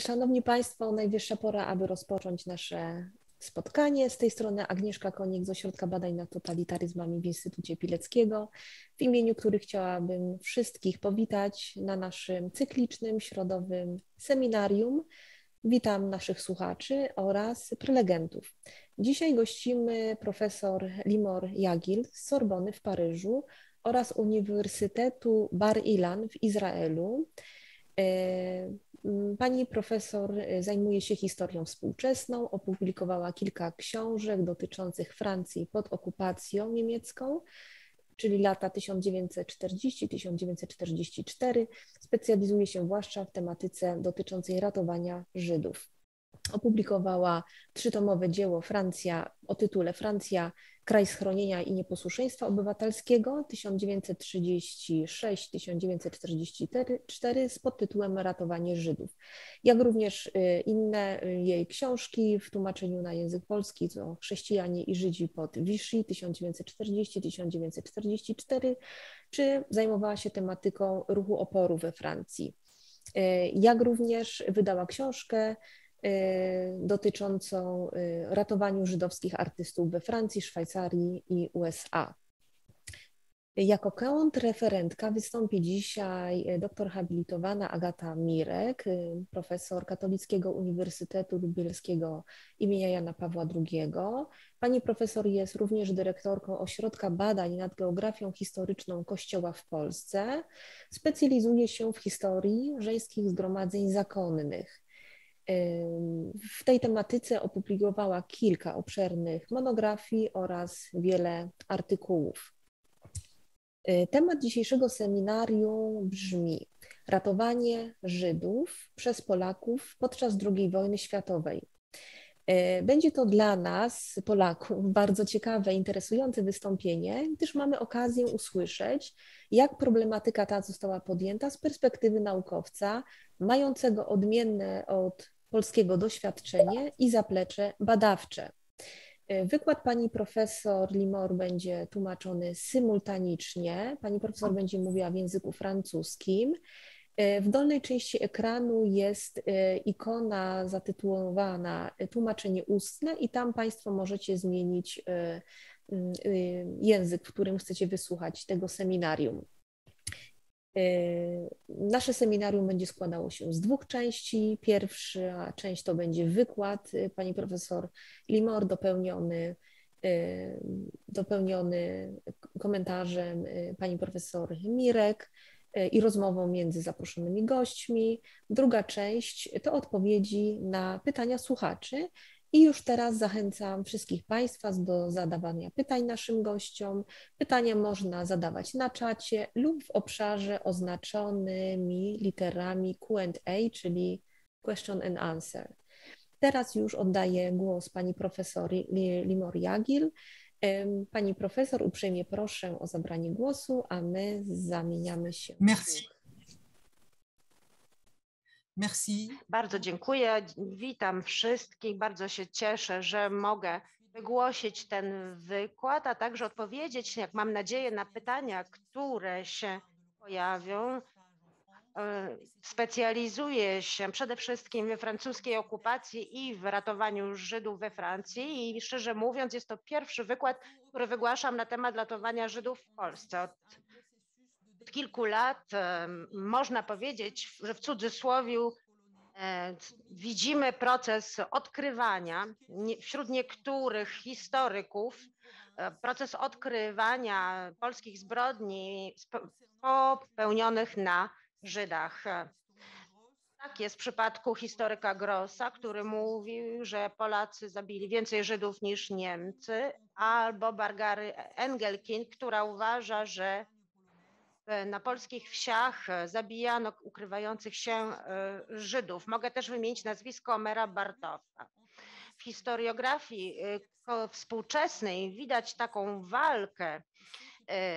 Szanowni Państwo, najwyższa pora, aby rozpocząć nasze spotkanie. Z tej strony Agnieszka Konik z Ośrodka Badań nad Totalitaryzmami w Instytucie Pileckiego, w imieniu których chciałabym wszystkich powitać na naszym cyklicznym, środowym seminarium. Witam naszych słuchaczy oraz prelegentów. Dzisiaj gościmy profesor Limor Jagil z Sorbony w Paryżu oraz Uniwersytetu Bar Ilan w Izraelu. E, pani profesor zajmuje się historią współczesną, opublikowała kilka książek dotyczących Francji pod okupacją niemiecką, czyli lata 1940-1944. Specjalizuje się zwłaszcza w tematyce dotyczącej ratowania Żydów. Opublikowała trzytomowe dzieło Francja o tytule Francja Kraj schronienia i nieposłuszeństwa obywatelskiego 1936-1944 z podtytułem Ratowanie Żydów, jak również y, inne y, jej książki w tłumaczeniu na język polski to Chrześcijanie i Żydzi pod Vichy 1940-1944, czy zajmowała się tematyką ruchu oporu we Francji. Y, jak również wydała książkę dotyczącą y, ratowaniu żydowskich artystów we Francji, Szwajcarii i USA. Jako kontrreferentka wystąpi dzisiaj doktor habilitowana Agata Mirek, y, profesor Katolickiego Uniwersytetu Lubelskiego imienia Jana Pawła II. Pani profesor jest również dyrektorką Ośrodka Badań nad Geografią Historyczną Kościoła w Polsce. Specjalizuje się w historii żeńskich zgromadzeń zakonnych. W tej tematyce opublikowała kilka obszernych monografii oraz wiele artykułów. Y, temat dzisiejszego seminarium brzmi Ratowanie Żydów przez Polaków podczas II wojny światowej. Y, będzie to dla nas, Polaków, bardzo ciekawe, interesujące wystąpienie, gdyż mamy okazję usłyszeć, jak problematyka ta została podjęta z perspektywy naukowca, mającego odmienne od polskiego doświadczenie i zaplecze badawcze. E, wykład pani profesor Limor będzie tłumaczony symultanicznie. Pani profesor będzie mówiła w języku francuskim. E, w dolnej części ekranu jest e, ikona zatytułowana Tłumaczenie ustne, i tam Państwo możecie zmienić język, w którym chcecie wysłuchać tego seminarium. Y, nasze seminarium będzie składało się z dwóch części. Pierwsza część to będzie wykład y, pani profesor Limor dopełniony, y, dopełniony komentarzem pani profesor Mirek i rozmową między zaproszonymi gośćmi. Druga część to odpowiedzi na pytania słuchaczy i już teraz zachęcam wszystkich Państwa do zadawania pytań naszym gościom. Pytania można zadawać na czacie lub w obszarze oznaczonymi literami QA, czyli Question and Answer. Teraz już oddaję głos pani profesor Limor Jagil. Pani profesor, uprzejmie proszę o zabranie głosu, a my zamieniamy się. Merci. Merci. Bardzo dziękuję. Witam wszystkich. Bardzo się cieszę, że mogę wygłosić ten wykład, a także odpowiedzieć, jak mam nadzieję, na pytania, które się pojawią. E, specjalizuję się przede wszystkim we francuskiej okupacji i w ratowaniu Żydów we Francji i szczerze mówiąc jest to pierwszy wykład, który wygłaszam na temat ratowania Żydów w Polsce. Od kilku lat można powiedzieć, że w cudzysłowie e, widzimy proces odkrywania wśród niektórych historyków, e, proces odkrywania polskich zbrodni popełnionych na Żydach. Tak jest w przypadku historyka Grossa, który mówił, że Polacy zabili więcej Żydów niż Niemcy, albo Bargary Engelkin, która uważa, że na polskich wsiach e, zabijano ukrywających się e, Żydów. Mogę też wymienić nazwisko Omera Bartowa. W historiografii e, współczesnej widać taką walkę.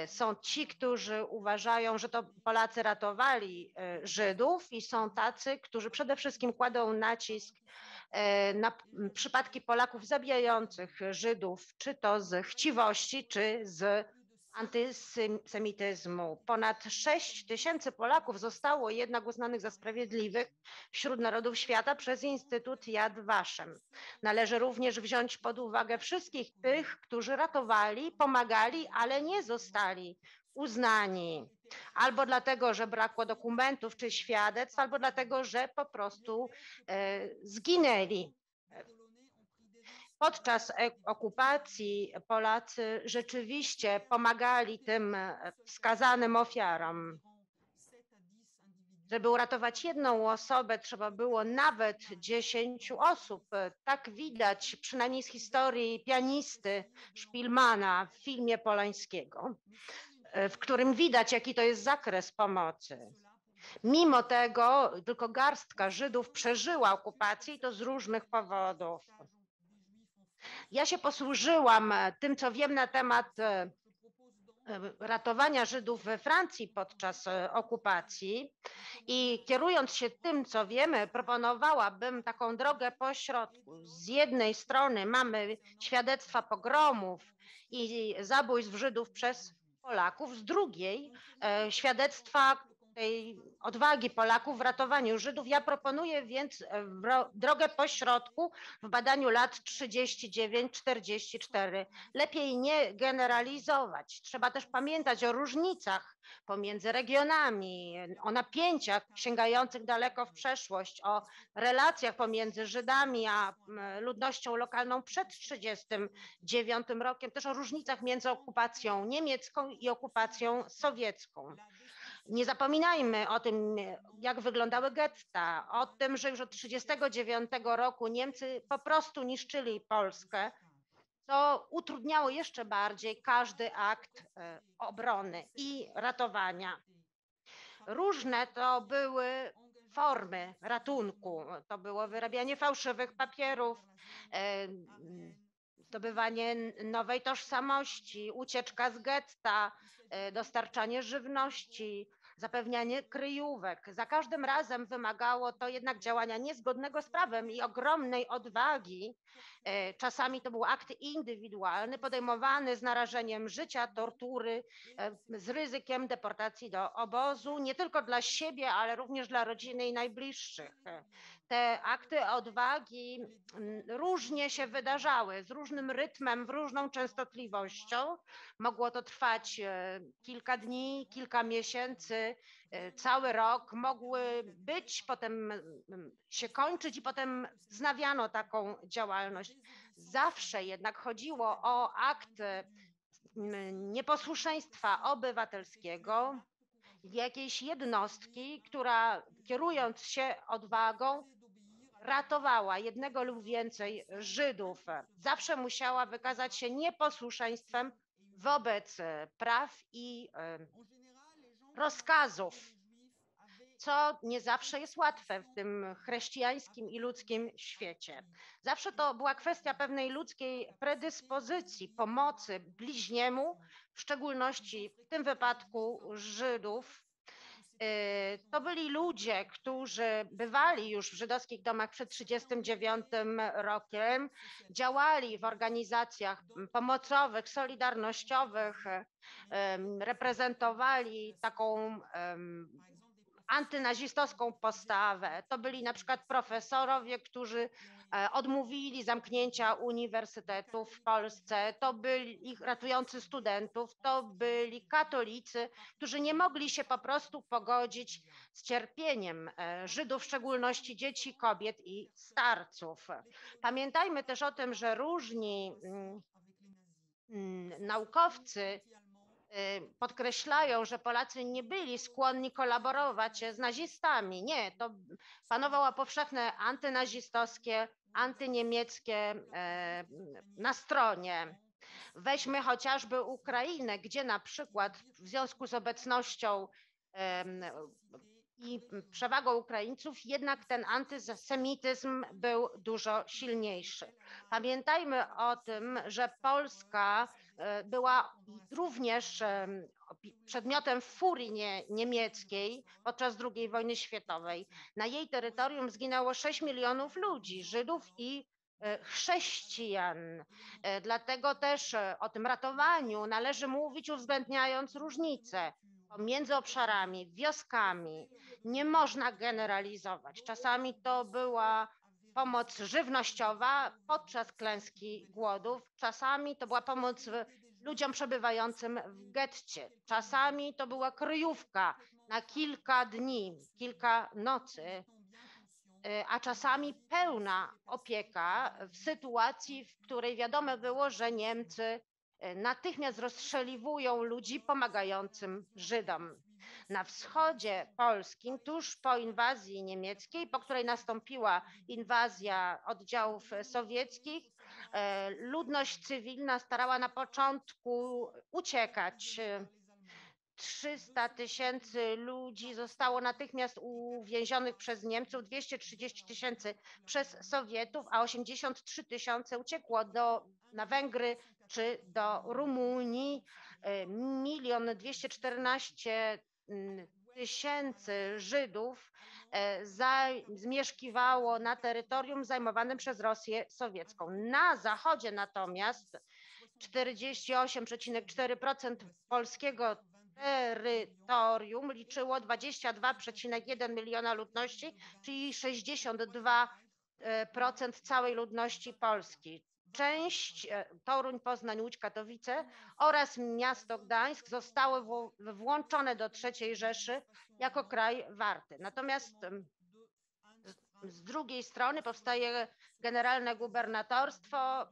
Są ci, którzy uważają, że to Polacy ratowali Żydów, i są tacy, którzy przede wszystkim kładą nacisk na przypadki Polaków zabijających Żydów, czy to z chciwości, czy z antysemityzmu. Ponad 6 tysięcy Polaków zostało jednak uznanych za sprawiedliwych wśród narodów świata przez Instytut Yad Vashem. Należy również wziąć pod uwagę wszystkich tych, którzy ratowali, pomagali, ale nie zostali uznani. Albo dlatego, że brakło dokumentów czy świadectw, albo dlatego, że po prostu e, zginęli. Podczas okupacji Polacy rzeczywiście pomagali tym e, wskazanym ofiarom. Żeby uratować jedną osobę, trzeba było nawet dziesięciu osób. Tak widać przynajmniej z historii pianisty Szpilmana w filmie Polańskiego, e, w którym widać, jaki to jest zakres pomocy. Mimo tego tylko garstka Żydów przeżyła okupację i to z różnych powodów. Ja się posłużyłam e, tym, co wiem na temat e, e, ratowania Żydów we Francji podczas okupacji i kierując się tym, co wiemy, proponowałabym taką drogę pośrodku. Z jednej strony mamy świadectwa pogromów i zabójstw Żydów przez Polaków, z drugiej świadectwa tej odwagi Polaków w ratowaniu Żydów. Ja proponuję więc e, drogę pośrodku w badaniu lat 39-44. Lepiej nie generalizować. Trzeba też pamiętać o różnicach pomiędzy regionami, o napięciach sięgających daleko w przeszłość, o relacjach pomiędzy Żydami a ludnością lokalną przed 1939 rokiem, też o różnicach między okupacją niemiecką i okupacją sowiecką. Nie zapominajmy o tym, jak wyglądały getta, o tym, że już od 1939 roku Niemcy po prostu niszczyli Polskę, co utrudniało jeszcze bardziej każdy akt e, obrony i ratowania. Różne to były formy ratunku. To było wyrabianie fałszywych papierów, e, zdobywanie nowej tożsamości, ucieczka z getta, dostarczanie żywności, zapewnianie kryjówek. Za każdym razem wymagało to jednak działania niezgodnego z prawem i ogromnej odwagi. E, czasami to był akt indywidualny, podejmowany z narażeniem życia, tortury, e, z ryzykiem deportacji do obozu, nie tylko dla siebie, ale również dla rodziny i najbliższych te akty odwagi mm, różnie się wydarzały, z różnym rytmem, w różną częstotliwością. Mogło to trwać e, kilka dni, kilka miesięcy, e, cały rok. Mogły być, potem mm, się kończyć i potem znawiano taką działalność. Zawsze jednak chodziło o akt mm, nieposłuszeństwa obywatelskiego, jakiejś jednostki, która kierując się odwagą, ratowała jednego lub więcej Żydów. Zawsze musiała wykazać się nieposłuszeństwem wobec praw i rozkazów, co nie zawsze jest łatwe w tym chrześcijańskim i ludzkim świecie. Zawsze to była kwestia pewnej ludzkiej predyspozycji, pomocy bliźniemu, w szczególności w tym wypadku Żydów, to byli ludzie, którzy bywali już w żydowskich domach przed 1939 rokiem, działali w organizacjach pomocowych, solidarnościowych, reprezentowali taką antynazistowską postawę. To byli na przykład profesorowie, którzy odmówili zamknięcia uniwersytetów w Polsce, to byli ich ratujący studentów, to byli katolicy, którzy nie mogli się po prostu pogodzić z cierpieniem e, Żydów, w szczególności dzieci, kobiet i starców. Pamiętajmy też o tym, że różni mm, mm, naukowcy Y, podkreślają, że Polacy nie byli skłonni kolaborować z nazistami. Nie, to panowało powszechne antynazistowskie, antyniemieckie e, nastroje. Weźmy chociażby Ukrainę, gdzie na przykład w związku z obecnością i przewagą Ukraińców, jednak ten antysemityzm był dużo silniejszy. Pamiętajmy o tym, że Polska była również przedmiotem furii nie, niemieckiej podczas II wojny światowej. Na jej terytorium zginęło 6 milionów ludzi, Żydów i chrześcijan. Dlatego też o tym ratowaniu należy mówić uwzględniając różnice pomiędzy obszarami, wioskami. Nie można generalizować. Czasami to była pomoc żywnościowa podczas klęski głodów, czasami to była pomoc ludziom przebywającym w getcie, czasami to była kryjówka na kilka dni, kilka nocy, y, a czasami pełna opieka w sytuacji, w której wiadomo było, że Niemcy y, natychmiast rozstrzeliwują ludzi pomagającym Żydom na wschodzie polskim, tuż po inwazji niemieckiej, po której nastąpiła inwazja oddziałów sowieckich, e, ludność cywilna starała na początku uciekać. 300 tysięcy ludzi zostało natychmiast uwięzionych przez Niemców, 230 tysięcy przez Sowietów, a 83 tysiące uciekło do, na Węgry czy do Rumunii. E, milion 214 tysięcy Żydów e, zmieszkiwało na terytorium zajmowanym przez Rosję sowiecką. Na zachodzie natomiast 48,4% polskiego terytorium liczyło 22,1 miliona ludności, czyli 62% całej ludności Polski część e, Toruń, Poznań, Łódź, Katowice oraz miasto Gdańsk zostały włączone do III Rzeszy jako kraj warty. Natomiast z drugiej strony powstaje generalne gubernatorstwo,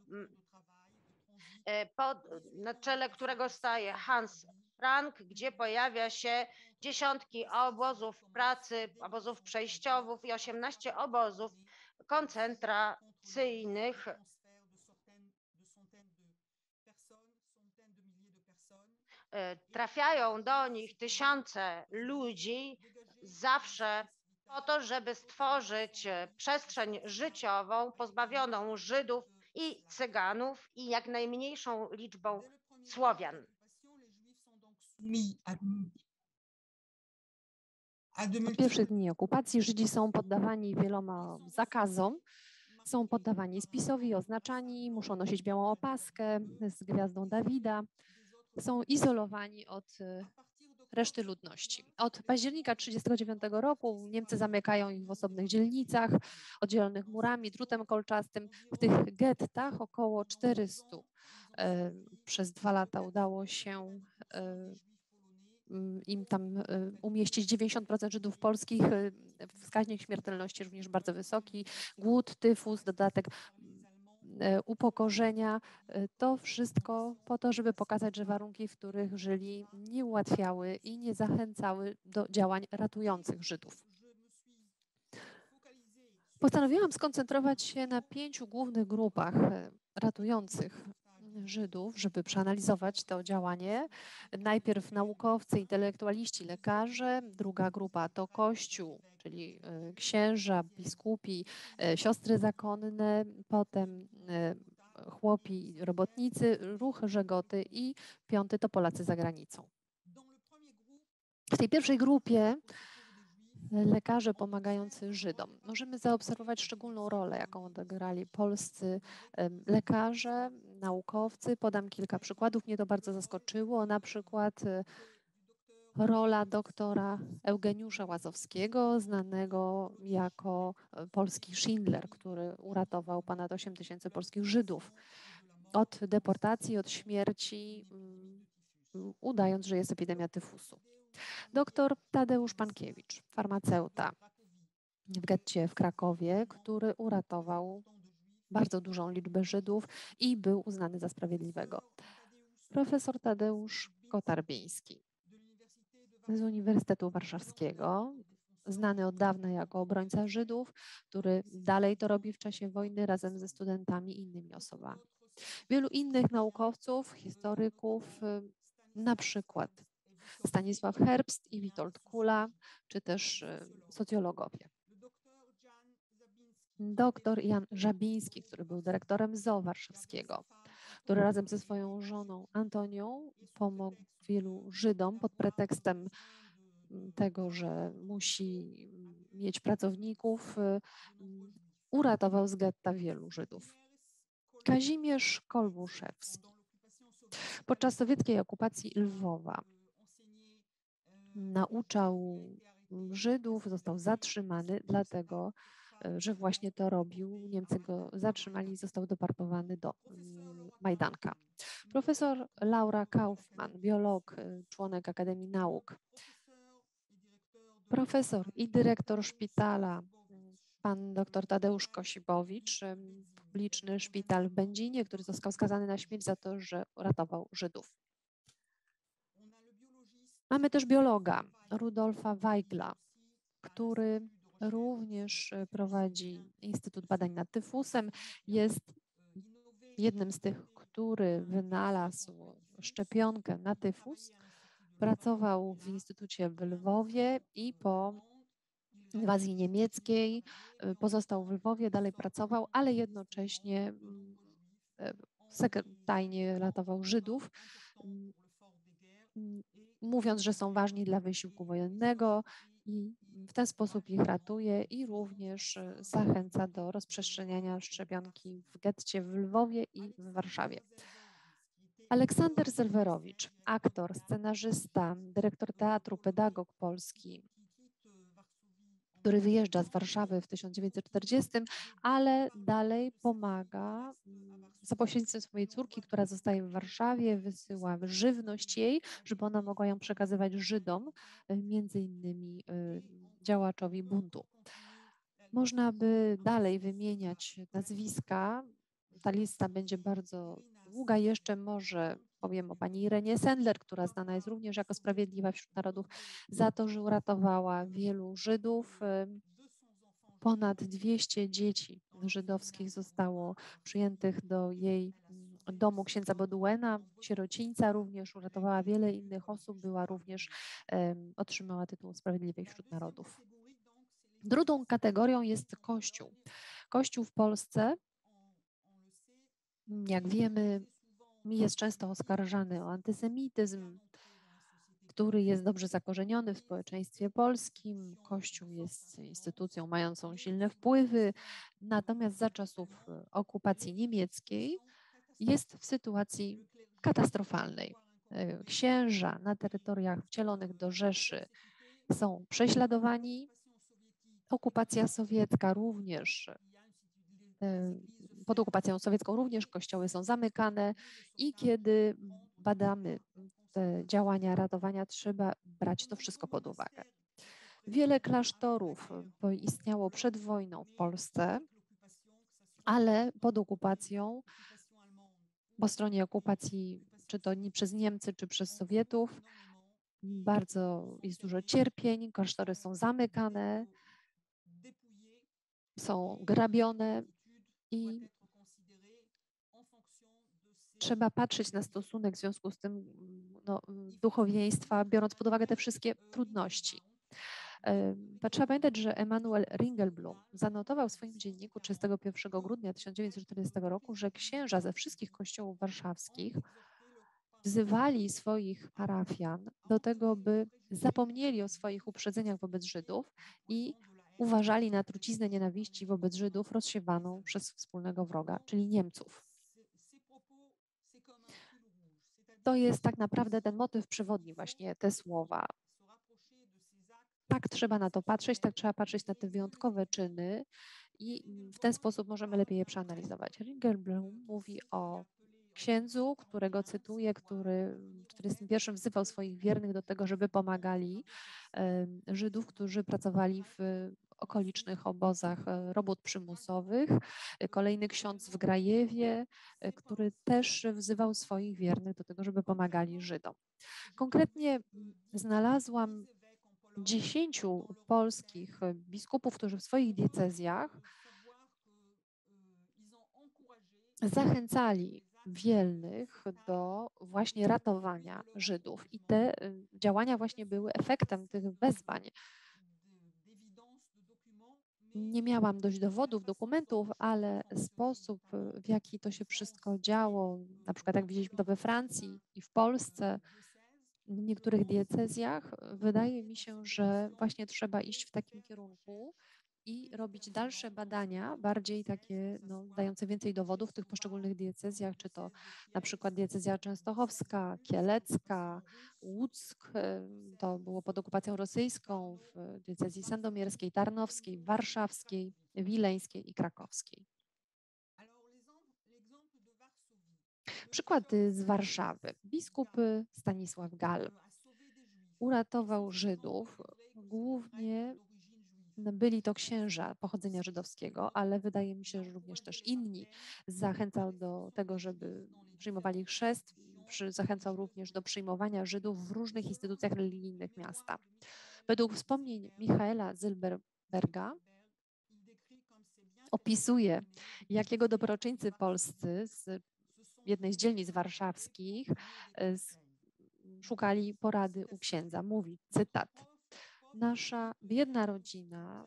e, pod, na czele którego staje Hans Frank, gdzie pojawia się dziesiątki obozów pracy, obozów przejściowych i 18 obozów koncentracyjnych trafiają do nich tysiące ludzi zawsze po to, żeby stworzyć e, przestrzeń życiową pozbawioną Żydów i Cyganów i jak najmniejszą liczbą Słowian. Od pierwszych dni okupacji Żydzi są poddawani wieloma zakazom, są poddawani spisowi, oznaczani, muszą nosić białą opaskę z gwiazdą Dawida, są izolowani od y, reszty ludności. Od października 1939 roku Niemcy zamykają ich w osobnych dzielnicach, oddzielonych murami, drutem kolczastym. W tych gettach około 400 y, przez dwa lata udało się y, im tam umieścić 90% Żydów polskich, wskaźnik śmiertelności również bardzo wysoki, głód, tyfus, dodatek upokorzenia. E, to wszystko po to, żeby pokazać, że warunki, w których żyli, nie ułatwiały i nie zachęcały do działań ratujących Żydów. Postanowiłam skoncentrować się na pięciu głównych grupach e, ratujących Żydów, żeby przeanalizować to działanie. Najpierw naukowcy, intelektualiści, lekarze, druga grupa to Kościół, czyli e, księża, biskupi, e, siostry zakonne, potem e, chłopi, robotnicy, ruch Żegoty i piąty to Polacy za granicą. W tej pierwszej grupie lekarze pomagający Żydom. Możemy zaobserwować szczególną rolę, jaką odegrali polscy lekarze, naukowcy. Podam kilka przykładów. Mnie to bardzo zaskoczyło. Na przykład e, rola doktora Eugeniusza Łazowskiego, znanego jako e, polski Schindler, który uratował ponad 8 tysięcy polskich Żydów od deportacji, od śmierci, mm, udając, że jest epidemia tyfusu. Doktor Tadeusz Pankiewicz, farmaceuta w getcie w Krakowie, który uratował bardzo dużą liczbę Żydów i był uznany za sprawiedliwego. Profesor Tadeusz Kotarbiński z Uniwersytetu Warszawskiego, znany od dawna jako obrońca Żydów, który dalej to robi w czasie wojny razem ze studentami i innymi osobami. Wielu innych naukowców, historyków, na przykład Stanisław Herbst i Witold Kula, czy też y, socjologowie. Doktor Jan Żabiński, który był dyrektorem ZOO warszawskiego, który razem ze swoją żoną Antonią pomógł wielu Żydom pod pretekstem mm, tego, że musi mieć pracowników, y, uratował z getta wielu Żydów. Kazimierz Kolbuszewski. Podczas sowieckiej okupacji Lwowa nauczał Żydów, został zatrzymany, dlatego że właśnie to robił. Niemcy go zatrzymali i został deportowany do mm, Majdanka. Profesor Laura Kaufmann, biolog, członek Akademii Nauk, profesor i dyrektor szpitala, pan dr Tadeusz Kosibowicz, publiczny szpital w Będzinie, który został skazany na śmierć za to, że ratował Żydów. Mamy też biologa Rudolfa Weigla, który również prowadzi Instytut Badań nad Tyfusem. Jest jednym z tych, który wynalazł szczepionkę na tyfus. Pracował w Instytucie w Lwowie i po inwazji niemieckiej pozostał w Lwowie, dalej pracował, ale jednocześnie e, tajnie ratował Żydów, mówiąc, że są ważni dla wysiłku wojennego i w ten sposób ich ratuje i również e, zachęca do rozprzestrzeniania szczepionki w getcie w Lwowie i w Warszawie. Aleksander Zelwerowicz, aktor, scenarzysta, dyrektor teatru, pedagog polski, który wyjeżdża z Warszawy w 1940, ale dalej pomaga mm, za pośrednictwem swojej córki, która zostaje w Warszawie, wysyła żywność jej, żeby ona mogła ją przekazywać Żydom, y, między innymi y, działaczowi buntu. Można by dalej wymieniać nazwiska. Ta lista będzie bardzo długa. Jeszcze może powiem o pani Irenie Sendler, która znana jest również jako sprawiedliwa wśród narodów za to, że uratowała wielu Żydów. Ponad 200 dzieci żydowskich zostało przyjętych do jej domu księdza Boduena, sierocińca również, uratowała wiele innych osób, była również, um, otrzymała tytuł Sprawiedliwej wśród Narodów. Drugą kategorią jest Kościół. Kościół w Polsce, jak wiemy, jest często oskarżany o antysemityzm, który jest dobrze zakorzeniony w społeczeństwie polskim. Kościół jest instytucją mającą silne wpływy, natomiast za czasów okupacji niemieckiej jest w sytuacji katastrofalnej. Księża na terytoriach wcielonych do Rzeszy są prześladowani. Okupacja sowiecka również pod okupacją sowiecką również kościoły są zamykane i kiedy badamy te działania ratowania, trzeba brać to wszystko pod uwagę. Wiele klasztorów istniało przed wojną w Polsce, ale pod okupacją, po stronie okupacji, czy to przez Niemcy, czy przez Sowietów, bardzo jest dużo cierpień, klasztory są zamykane, są grabione i trzeba patrzeć na stosunek w związku z tym no, duchowieństwa, biorąc pod uwagę te wszystkie trudności. Trzeba pamiętać, że Emanuel Ringelblum zanotował w swoim dzienniku 31 grudnia 1940 roku, że księża ze wszystkich kościołów warszawskich wzywali swoich parafian do tego, by zapomnieli o swoich uprzedzeniach wobec Żydów i uważali na truciznę nienawiści wobec Żydów rozsiewaną przez wspólnego wroga, czyli Niemców. To jest tak naprawdę ten motyw przewodni, właśnie te słowa. Tak trzeba na to patrzeć, tak trzeba patrzeć na te wyjątkowe czyny i w ten sposób możemy lepiej je przeanalizować. Ringelblum mówi o księdzu, którego cytuję, który w 1941 wzywał swoich wiernych do tego, żeby pomagali Żydów, którzy pracowali w okolicznych obozach e, robót przymusowych. E, kolejny ksiądz w Grajewie, e, który też wzywał swoich wiernych do tego, żeby pomagali Żydom. Konkretnie znalazłam dziesięciu polskich biskupów, którzy w swoich diecezjach zachęcali wielnych do właśnie ratowania Żydów. I te działania właśnie były efektem tych wezwań nie miałam dość dowodów, dokumentów, ale sposób, w jaki to się wszystko działo, na przykład jak widzieliśmy to we Francji i w Polsce, w niektórych diecezjach, wydaje mi się, że właśnie trzeba iść w takim kierunku i robić dalsze badania, bardziej takie no, dające więcej dowodów w tych poszczególnych diecezjach, czy to na przykład diecezja częstochowska, kielecka, Łuck, to było pod okupacją rosyjską, w diecezji sandomierskiej, tarnowskiej, warszawskiej, wileńskiej i krakowskiej. Przykłady z Warszawy. Biskup Stanisław Gal uratował Żydów głównie byli to księża pochodzenia żydowskiego, ale wydaje mi się, że również też inni zachęcał do tego, żeby przyjmowali chrzest, zachęcał również do przyjmowania Żydów w różnych instytucjach religijnych miasta. Według wspomnień Michaela Zylberberga opisuje, jakiego dobroczyńcy polscy z jednej z dzielnic warszawskich szukali porady u księdza. Mówi, cytat, Nasza biedna rodzina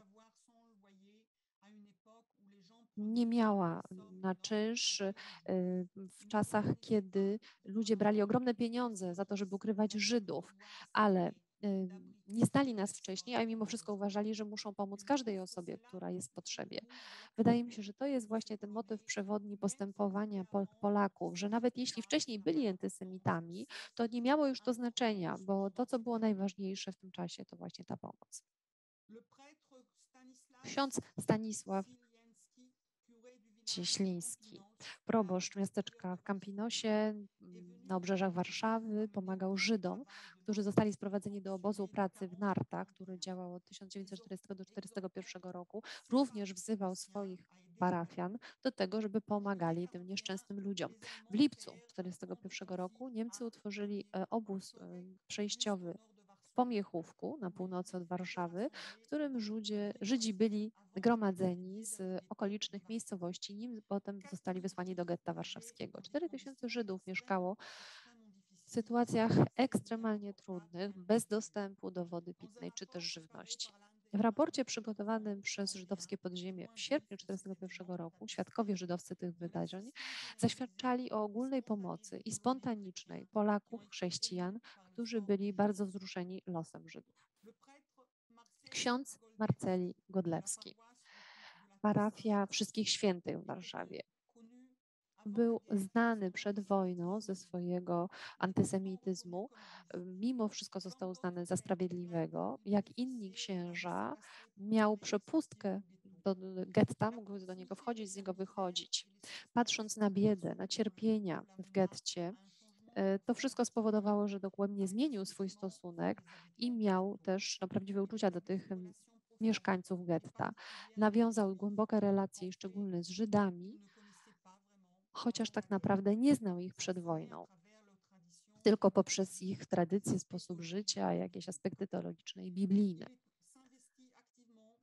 nie miała na czynsz y, w czasach, kiedy ludzie brali ogromne pieniądze za to, żeby ukrywać Żydów, ale nie stali nas wcześniej, a mimo wszystko uważali, że muszą pomóc każdej osobie, która jest w potrzebie. Wydaje mi się, że to jest właśnie ten motyw przewodni postępowania Polaków, że nawet jeśli wcześniej byli antysemitami, to nie miało już to znaczenia, bo to, co było najważniejsze w tym czasie, to właśnie ta pomoc. Ksiądz Stanisław Cieśliński, proboszcz miasteczka w Campinosie mm, na obrzeżach Warszawy, pomagał Żydom, którzy zostali sprowadzeni do obozu pracy w Narta, który działał od 1940 do 1941 roku. Również wzywał swoich parafian do tego, żeby pomagali tym nieszczęsnym ludziom. W lipcu 1941 roku Niemcy utworzyli e, obóz e, przejściowy Pomiechówku na północy od Warszawy, w którym Żydzi byli gromadzeni z okolicznych miejscowości, nim potem zostali wysłani do getta warszawskiego. 4000 Żydów mieszkało w sytuacjach ekstremalnie trudnych, bez dostępu do wody pitnej czy też żywności. W raporcie przygotowanym przez żydowskie podziemie w sierpniu 1941 roku świadkowie żydowscy tych wydarzeń zaświadczali o ogólnej pomocy i spontanicznej Polaków, chrześcijan, którzy byli bardzo wzruszeni losem Żydów. Ksiądz Marceli Godlewski, parafia Wszystkich Świętych w Warszawie, był znany przed wojną ze swojego antysemityzmu. Mimo wszystko został uznany za sprawiedliwego. Jak inni księża, miał przepustkę do getta, mógł do niego wchodzić, z niego wychodzić. Patrząc na biedę, na cierpienia w getcie, e, to wszystko spowodowało, że dokładnie zmienił swój stosunek i miał też no, prawdziwe uczucia do tych mieszkańców getta. Nawiązał głębokie relacje, szczególnie z Żydami, chociaż tak naprawdę nie znał ich przed wojną. Tylko poprzez ich tradycje, sposób życia, jakieś aspekty teologiczne i biblijne.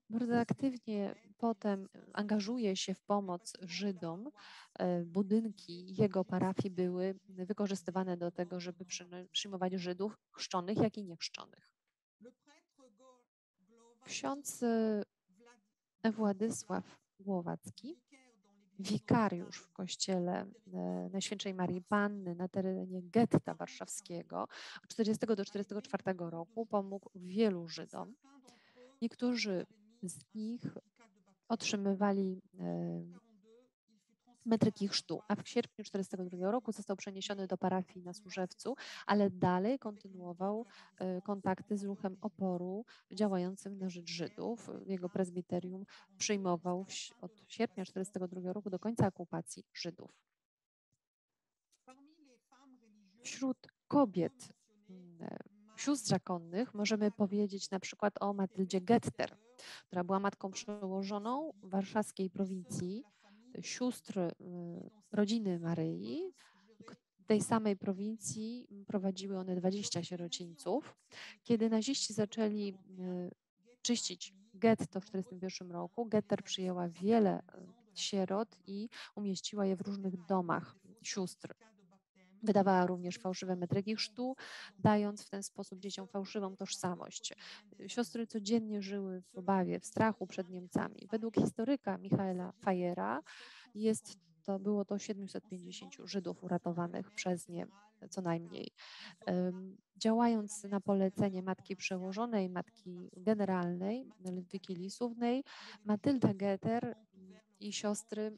Bardzo aktywnie potem angażuje się w pomoc Żydom. E, budynki jego parafii były wykorzystywane do tego, żeby przyjmować Żydów chrzczonych, jak i niechrzczonych. Ksiądz e, Władysław Głowacki wikariusz w kościele e, Najświętszej Marii Panny na terenie getta warszawskiego od 40 do 44 roku pomógł wielu Żydom. Niektórzy z nich otrzymywali e, metryki chrztu, a w sierpniu 1942 roku został przeniesiony do parafii na Służewcu, ale dalej kontynuował e, kontakty z ruchem oporu działającym na rzecz Żydów. Jego prezbiterium przyjmował od sierpnia 1942 roku do końca okupacji Żydów. Wśród kobiet mm, sióstr zakonnych możemy powiedzieć na przykład o Matyldzie Getter, która była matką przełożoną warszawskiej prowincji sióstr y, rodziny Maryi. Tej samej prowincji prowadziły one 20 sierocińców. Kiedy naziści zaczęli y, czyścić getto w 1941 roku, Getter przyjęła wiele y, sierot i umieściła je w różnych domach sióstr. Wydawała również fałszywe metryki chrztu, dając w ten sposób dzieciom fałszywą tożsamość. Siostry codziennie żyły w obawie, w strachu przed Niemcami. Według historyka Michaela Fajera jest to było to 750 Żydów uratowanych przez nie co najmniej. Działając na polecenie matki przełożonej, matki generalnej, Ludwiki Lisównej, Matylda Geter i siostry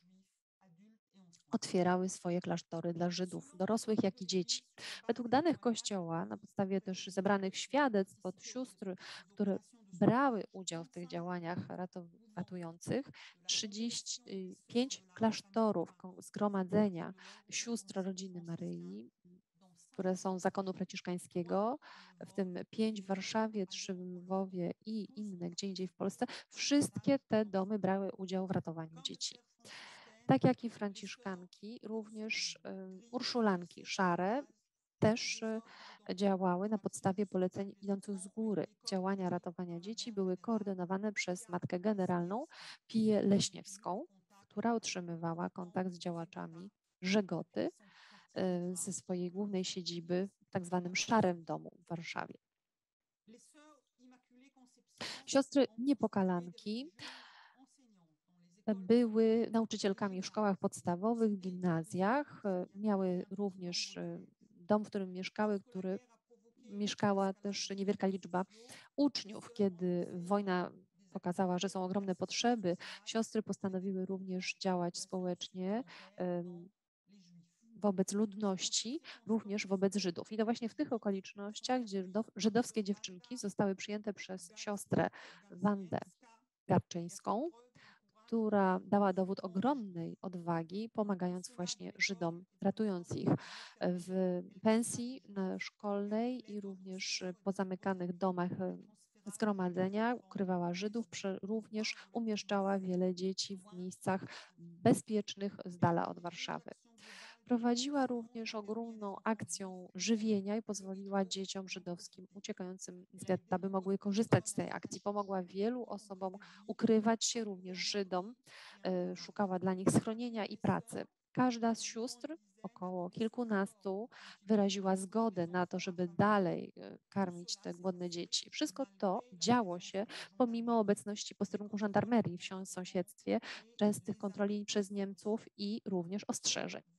otwierały swoje klasztory dla Żydów, dorosłych jak i dzieci. Według danych Kościoła, na podstawie też zebranych świadectw od sióstr, które brały udział w tych działaniach ratujących, 35 klasztorów zgromadzenia sióstr rodziny Maryi, które są zakonu franciszkańskiego, w tym pięć w Warszawie, trzy w Lwowie i inne gdzie indziej w Polsce, wszystkie te domy brały udział w ratowaniu dzieci. Tak jak i franciszkanki, również urszulanki szare też e, działały na podstawie poleceń idących z góry. Działania ratowania dzieci były koordynowane przez matkę generalną Piję Leśniewską, która utrzymywała kontakt z działaczami Żegoty e, ze swojej głównej siedziby w tak zwanym Szarym Domu w Warszawie. Siostry Niepokalanki były nauczycielkami w szkołach podstawowych, gimnazjach, e, miały również e, dom, w którym mieszkały, który mieszkała też niewielka liczba uczniów. Kiedy wojna pokazała, że są ogromne potrzeby, siostry postanowiły również działać społecznie wobec ludności, również wobec Żydów. I to właśnie w tych okolicznościach, gdzie żydowskie dziewczynki zostały przyjęte przez siostrę Wandę Garczyńską, która dała dowód ogromnej odwagi, pomagając właśnie Żydom, ratując ich w pensji szkolnej i również po zamykanych domach e, zgromadzenia, ukrywała Żydów, również umieszczała wiele dzieci w miejscach bezpiecznych z dala od Warszawy. Prowadziła również ogromną akcję żywienia i pozwoliła dzieciom żydowskim uciekającym z getta, by mogły korzystać z tej akcji. Pomogła wielu osobom ukrywać się, również Żydom, e, szukała dla nich schronienia i pracy. Każda z sióstr, około kilkunastu, wyraziła zgodę na to, żeby dalej e, karmić te głodne dzieci. Wszystko to działo się pomimo obecności posterunku żandarmerii w sąsiedztwie, częstych kontroli przez Niemców i również ostrzeżeń.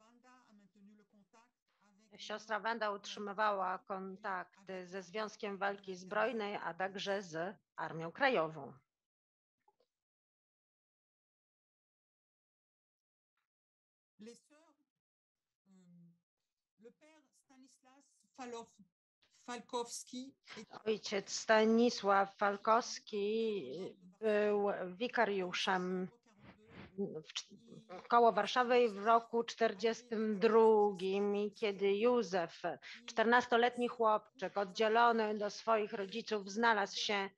Siostra Wanda utrzymywała kontakty ze Związkiem Walki Zbrojnej, a także z Armią Krajową. Ojciec Stanisław Falkowski był wikariuszem koło Warszawy w roku 42, kiedy Józef, 14-letni chłopczyk oddzielony do swoich rodziców, znalazł się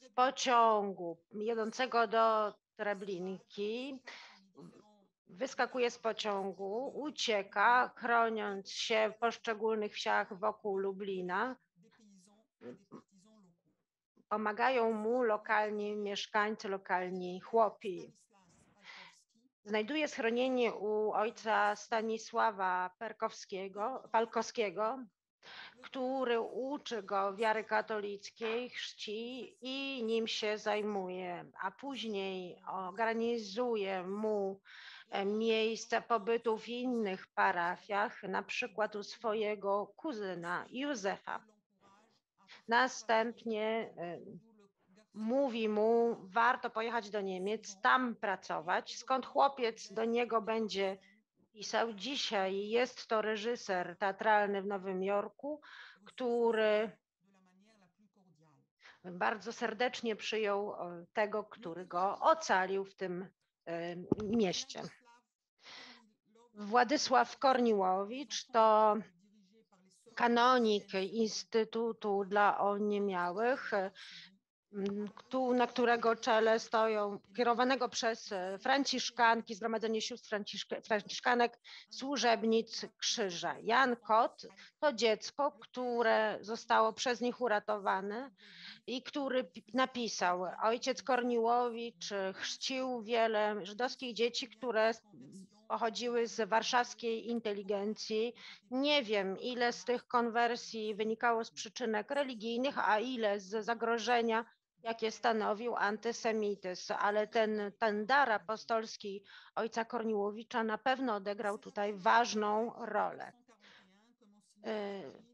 w pociągu jadącego do Treblinki, wyskakuje z pociągu, ucieka, chroniąc się w poszczególnych wsiach wokół Lublina. Pomagają mu lokalni mieszkańcy, lokalni chłopi. Znajduje schronienie u ojca Stanisława Perkowskiego, Falkowskiego, który uczy go wiary katolickiej, chrzci i nim się zajmuje, a później organizuje mu e, miejsce pobytu w innych parafiach, na przykład u swojego kuzyna Józefa. Następnie e, mówi mu, warto pojechać do Niemiec, tam pracować, skąd chłopiec do niego będzie pisał. Dzisiaj jest to reżyser teatralny w Nowym Jorku, który bardzo serdecznie przyjął tego, który go ocalił w tym mieście. Władysław Korniłowicz to kanonik Instytutu dla Oniemiałych, na którego czele stoją, kierowanego przez e, Franciszkanki, Zgromadzenie Sióstr Franciszkanek, służebnic Krzyża. Jan Kot to dziecko, które zostało przez nich uratowane i który napisał, ojciec Korniłowicz chrzcił wiele żydowskich dzieci, które pochodziły z warszawskiej inteligencji. Nie wiem, ile z tych konwersji wynikało z przyczynek religijnych, a ile z zagrożenia jakie stanowił antysemityzm, ale ten, ten dar apostolski ojca Korniłowicza na pewno odegrał tutaj ważną rolę. Y,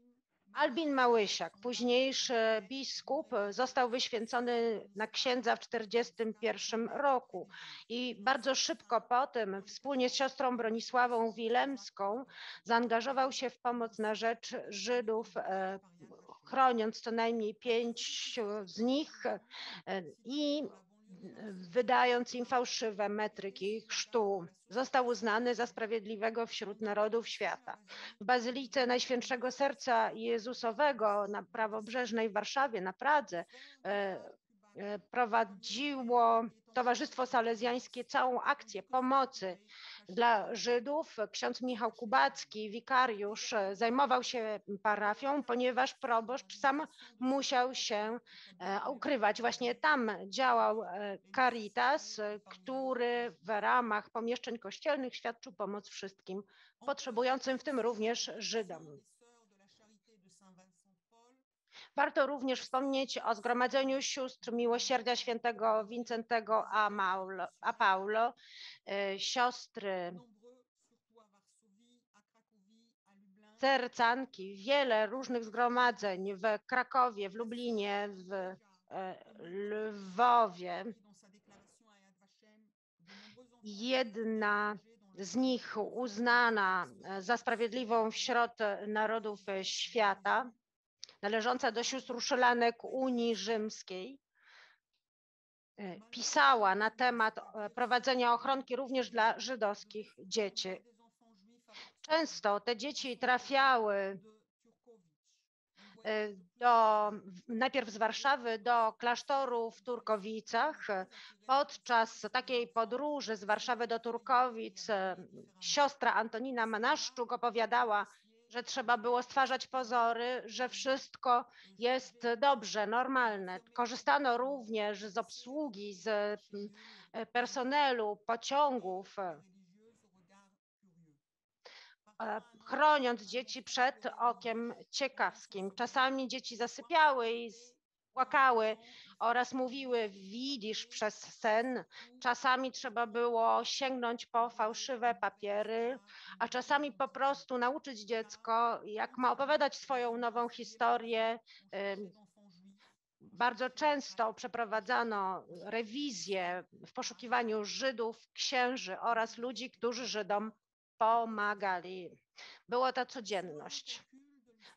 Albin Małysiak, późniejszy biskup, został wyświęcony na księdza w 1941 roku i bardzo szybko potem wspólnie z siostrą Bronisławą Wilemską zaangażował się w pomoc na rzecz Żydów, e, chroniąc co najmniej pięć z nich e, i wydając im fałszywe metryki chrztu. Został uznany za sprawiedliwego wśród narodów świata. W Bazylice Najświętszego Serca Jezusowego na prawobrzeżnej Warszawie, na Pradze, e, e, prowadziło Towarzystwo Salezjańskie całą akcję pomocy dla Żydów. Ksiądz Michał Kubacki, wikariusz, zajmował się parafią, ponieważ proboszcz sam musiał się e, ukrywać. Właśnie tam działał e, Caritas, który w ramach pomieszczeń kościelnych świadczył pomoc wszystkim potrzebującym, w tym również Żydom. Warto również wspomnieć o Zgromadzeniu Sióstr Miłosierdzia Świętego Wincentego a, Maulo, a Paulo, e, siostry sercanki, wiele różnych zgromadzeń w Krakowie, w Lublinie, w e, Lwowie. Jedna z nich uznana za sprawiedliwą wśród narodów świata należąca do sióstr Urszylanek Unii Rzymskiej, e, pisała na temat e, prowadzenia ochronki również dla żydowskich dzieci. Często te dzieci trafiały e, do, najpierw z Warszawy do klasztoru w Turkowicach. Podczas takiej podróży z Warszawy do Turkowic siostra Antonina Manaszczuk opowiadała że trzeba było stwarzać pozory, że wszystko jest dobrze, normalne. Korzystano również z obsługi, z mm, personelu, pociągów, e, chroniąc dzieci przed okiem ciekawskim. Czasami dzieci zasypiały i płakały oraz mówiły widzisz przez sen. Czasami trzeba było sięgnąć po fałszywe papiery, a czasami po prostu nauczyć dziecko, jak ma opowiadać swoją nową historię. Bardzo często przeprowadzano rewizje w poszukiwaniu Żydów, księży oraz ludzi, którzy Żydom pomagali. Była to codzienność.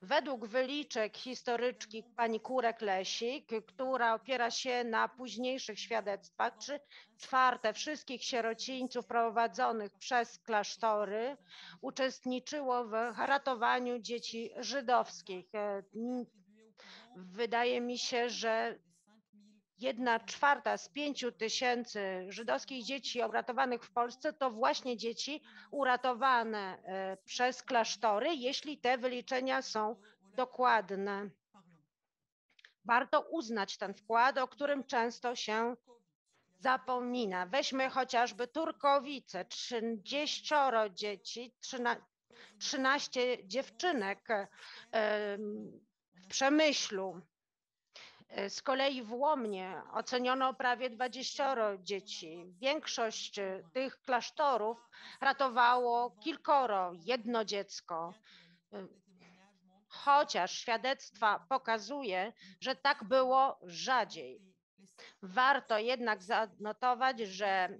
Według wyliczek historyczki pani Kurek-Lesik, która opiera się na późniejszych świadectwach, trzy czwarte wszystkich sierocińców prowadzonych przez klasztory uczestniczyło w ratowaniu dzieci żydowskich. Wydaje mi się, że jedna czwarta z pięciu tysięcy żydowskich dzieci uratowanych w Polsce to właśnie dzieci uratowane e, przez klasztory, jeśli te wyliczenia są dokładne. Warto uznać ten wkład, o którym często się zapomina. Weźmy chociażby Turkowice, 30 dzieci, 13 dziewczynek w Przemyślu, z kolei w Łomnie oceniono prawie 20 dzieci. Większość e, tych klasztorów ratowało kilkoro, jedno dziecko. E, chociaż świadectwa pokazuje, że tak było rzadziej. Warto jednak zanotować, że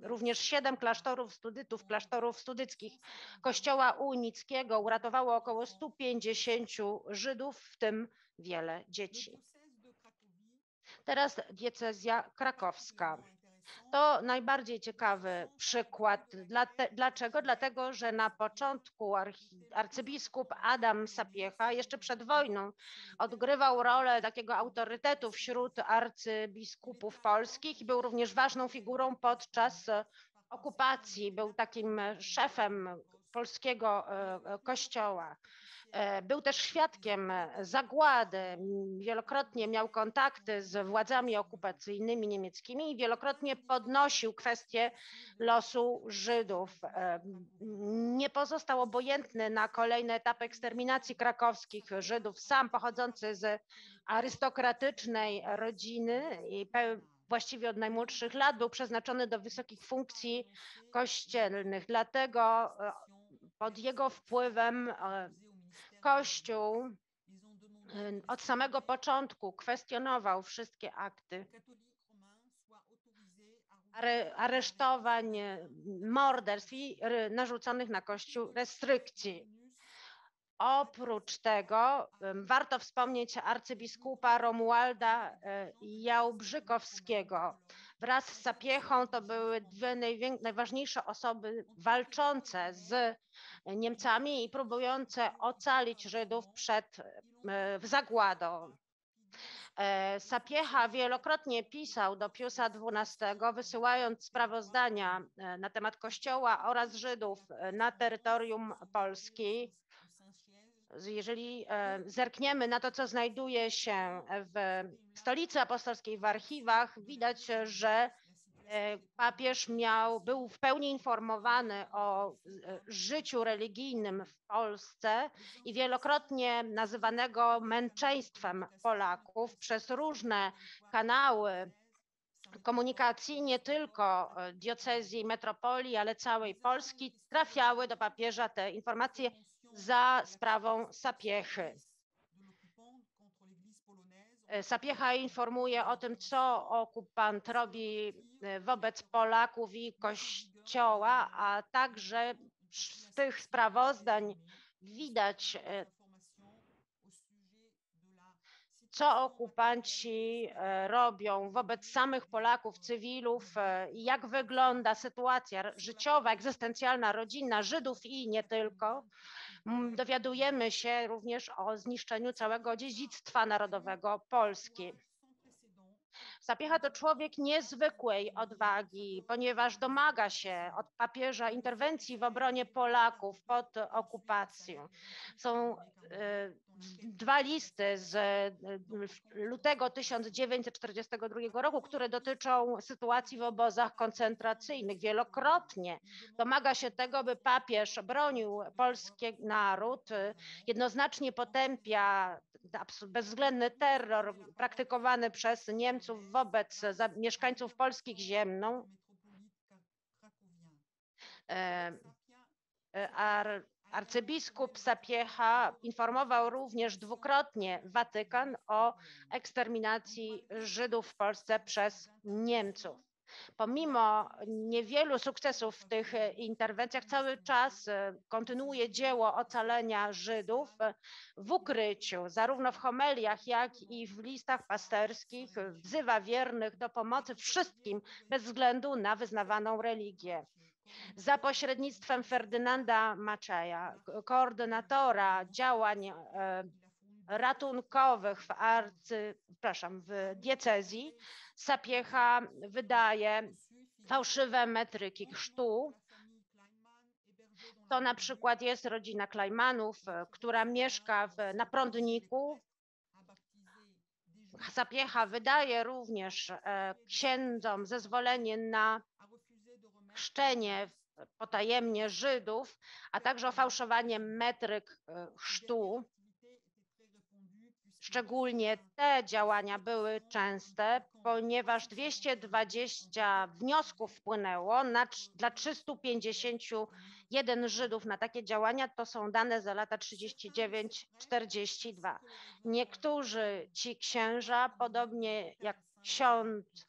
również siedem klasztorów studytów, klasztorów studyckich Kościoła Unickiego uratowało około 150 Żydów, w tym wiele dzieci. Teraz diecezja krakowska. To najbardziej ciekawy przykład. Dlaczego? Dlatego, że na początku arcybiskup Adam Sapiecha jeszcze przed wojną odgrywał rolę takiego autorytetu wśród arcybiskupów polskich i był również ważną figurą podczas okupacji. Był takim szefem polskiego kościoła. Był też świadkiem zagłady, wielokrotnie miał kontakty z władzami okupacyjnymi niemieckimi i wielokrotnie podnosił kwestię losu Żydów. Nie pozostał obojętny na kolejne etapy eksterminacji krakowskich Żydów, sam pochodzący z arystokratycznej rodziny i właściwie od najmłodszych lat był przeznaczony do wysokich funkcji kościelnych. Dlatego e, pod jego wpływem e, Kościół e, od samego początku kwestionował wszystkie akty aresztowań, morderstw i narzuconych na Kościół restrykcji. Oprócz tego warto wspomnieć arcybiskupa Romualda e, Jałbrzykowskiego. Wraz z Sapiechą to były dwie najważniejsze osoby walczące z Niemcami i próbujące ocalić Żydów przed e, zagładą. E, Sapiecha wielokrotnie pisał do Piusa XII, wysyłając sprawozdania na temat Kościoła oraz Żydów na terytorium Polski jeżeli e, zerkniemy na to, co znajduje się w stolicy apostolskiej, w archiwach, widać, że e, papież miał, był w pełni informowany o e, życiu religijnym w Polsce i wielokrotnie nazywanego męczeństwem Polaków przez różne kanały komunikacji, nie tylko diecezji, metropolii, ale całej Polski, trafiały do papieża te informacje za sprawą Sapiechy. E, Sapiecha informuje o tym, co okupant robi e, wobec Polaków i Kościoła, a także z tych sprawozdań widać, e, co okupanci robią wobec samych Polaków, cywilów jak wygląda sytuacja życiowa, egzystencjalna, rodzinna Żydów i nie tylko. Dowiadujemy się również o zniszczeniu całego dziedzictwa narodowego Polski. Sapiecha to człowiek niezwykłej odwagi, ponieważ domaga się od papieża interwencji w obronie Polaków pod okupacją. Są y, dwa listy z y, lutego 1942 roku, które dotyczą sytuacji w obozach koncentracyjnych. Wielokrotnie domaga się tego, by papież bronił polski naród, jednoznacznie potępia bezwzględny terror praktykowany przez Niemców wobec mieszkańców polskich ziemną. E, e, arcybiskup Sapiecha informował również dwukrotnie Watykan o eksterminacji Żydów w Polsce przez Niemców. Pomimo niewielu sukcesów w tych e, interwencjach, cały czas e, kontynuuje dzieło ocalenia Żydów w ukryciu, zarówno w homeliach, jak i w listach pasterskich. Wzywa wiernych do pomocy wszystkim, bez względu na wyznawaną religię za pośrednictwem Ferdynanda Maczeja, koordynatora działań e, ratunkowych w arcy, przepraszam, w diecezji, Sapiecha wydaje fałszywe metryki chrztu. To na przykład jest rodzina Klejmanów, która mieszka w, na prądniku. Sapiecha wydaje również e, księdzom zezwolenie na chrzczenie potajemnie Żydów, a także ofałszowanie metryk e, chrztu. Szczególnie te działania były częste, ponieważ 220 wniosków wpłynęło na, dla 351 Żydów na takie działania. To są dane za lata 39-42. Niektórzy ci księża, podobnie jak ksiądz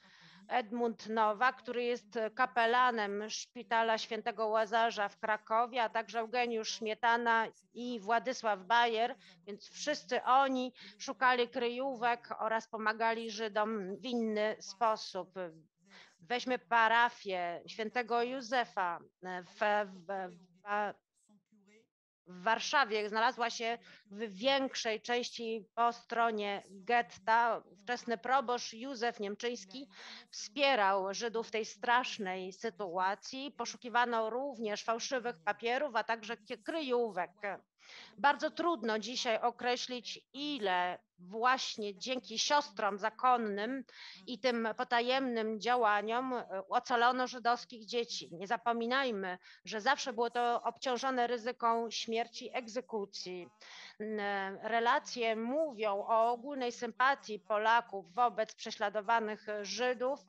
Edmund Nowa, który jest kapelanem Szpitala Świętego Łazarza w Krakowie, a także Eugeniusz Śmietana i Władysław Bajer, więc wszyscy oni szukali kryjówek oraz pomagali Żydom w inny sposób. Weźmy parafię świętego Józefa w, w, w w Warszawie znalazła się w większej części po stronie getta. Wczesny proboszcz Józef Niemczyński wspierał Żydów w tej strasznej sytuacji. Poszukiwano również fałszywych papierów, a także kryjówek. Bardzo trudno dzisiaj określić, ile właśnie dzięki siostrom zakonnym i tym potajemnym działaniom e, ocalono żydowskich dzieci. Nie zapominajmy, że zawsze było to obciążone ryzyką śmierci, egzekucji. Relacje mówią o ogólnej sympatii Polaków wobec prześladowanych Żydów,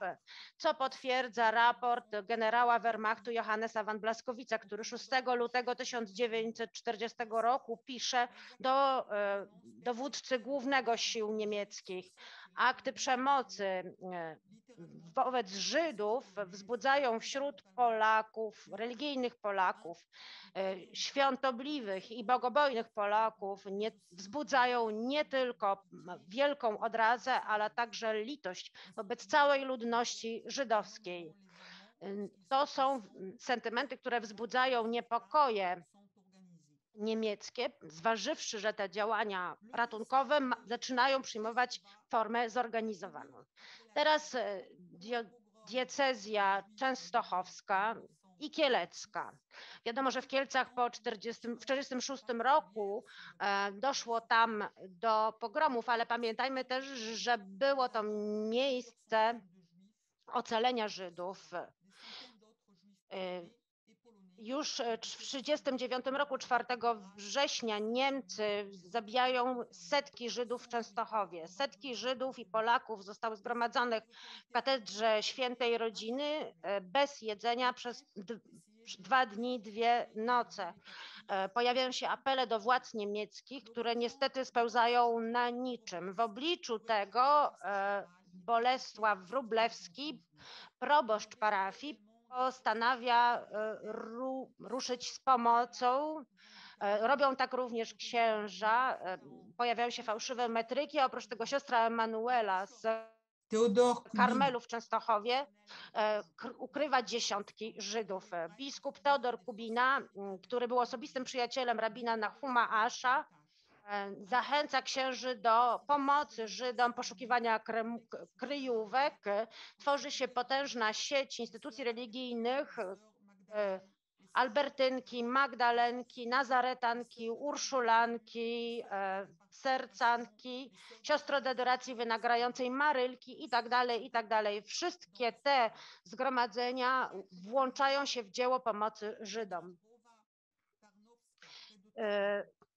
co potwierdza raport generała Wehrmachtu Johannesa van Blaskowica, który 6 lutego 1940 roku pisze do e, dowódcy głównego sił niemieckich. Akty przemocy e, wobec Żydów wzbudzają wśród Polaków, religijnych Polaków, e, świątobliwych i bogobojnych Polaków, nie, wzbudzają nie tylko wielką odrazę, ale także litość wobec całej ludności żydowskiej. To są sentymenty, które wzbudzają niepokoje niemieckie, zważywszy, że te działania ratunkowe zaczynają przyjmować formę zorganizowaną. Teraz e, diecezja częstochowska i kielecka. Wiadomo, że w Kielcach po 1946 roku e, doszło tam do pogromów, ale pamiętajmy też, że było to miejsce ocalenia Żydów. E, już w 1939 roku, 4 września, Niemcy zabijają setki Żydów w Częstochowie. Setki Żydów i Polaków zostały zgromadzonych w katedrze świętej rodziny e, bez jedzenia przez dwa dni, dwie noce. E, pojawiają się apele do władz niemieckich, które niestety spełzają na niczym. W obliczu tego e, Bolesław Wróblewski, proboszcz parafii, postanawia e, ru, ruszyć z pomocą. E, robią tak również księża. E, pojawiają się fałszywe metryki. Oprócz tego siostra Emanuela z Karmelu w Częstochowie ukrywa dziesiątki Żydów. Biskup Teodor Kubina, który był osobistym przyjacielem rabina Nahuma Asza, zachęca księży do pomocy Żydom, poszukiwania kryjówek. Tworzy się potężna sieć instytucji religijnych, e, Albertynki, Magdalenki, Nazaretanki, Urszulanki, e, Sercanki, siostro adoracji wynagrającej Marylki i tak dalej, i tak dalej. Wszystkie te zgromadzenia włączają się w dzieło pomocy Żydom.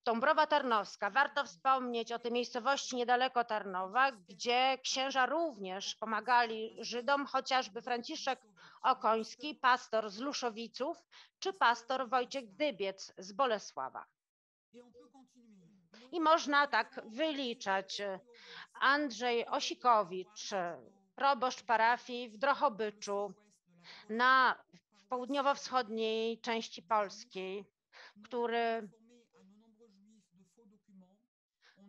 Dąbrowa Tarnowska. Warto wspomnieć o tej miejscowości niedaleko Tarnowa, gdzie księża również pomagali Żydom, chociażby Franciszek Okoński, pastor z Luszowiców, czy pastor Wojciech Dybiec z Bolesława. I można tak wyliczać. Andrzej Osikowicz, proboszcz parafii w Drohobyczu na południowo-wschodniej części Polski, który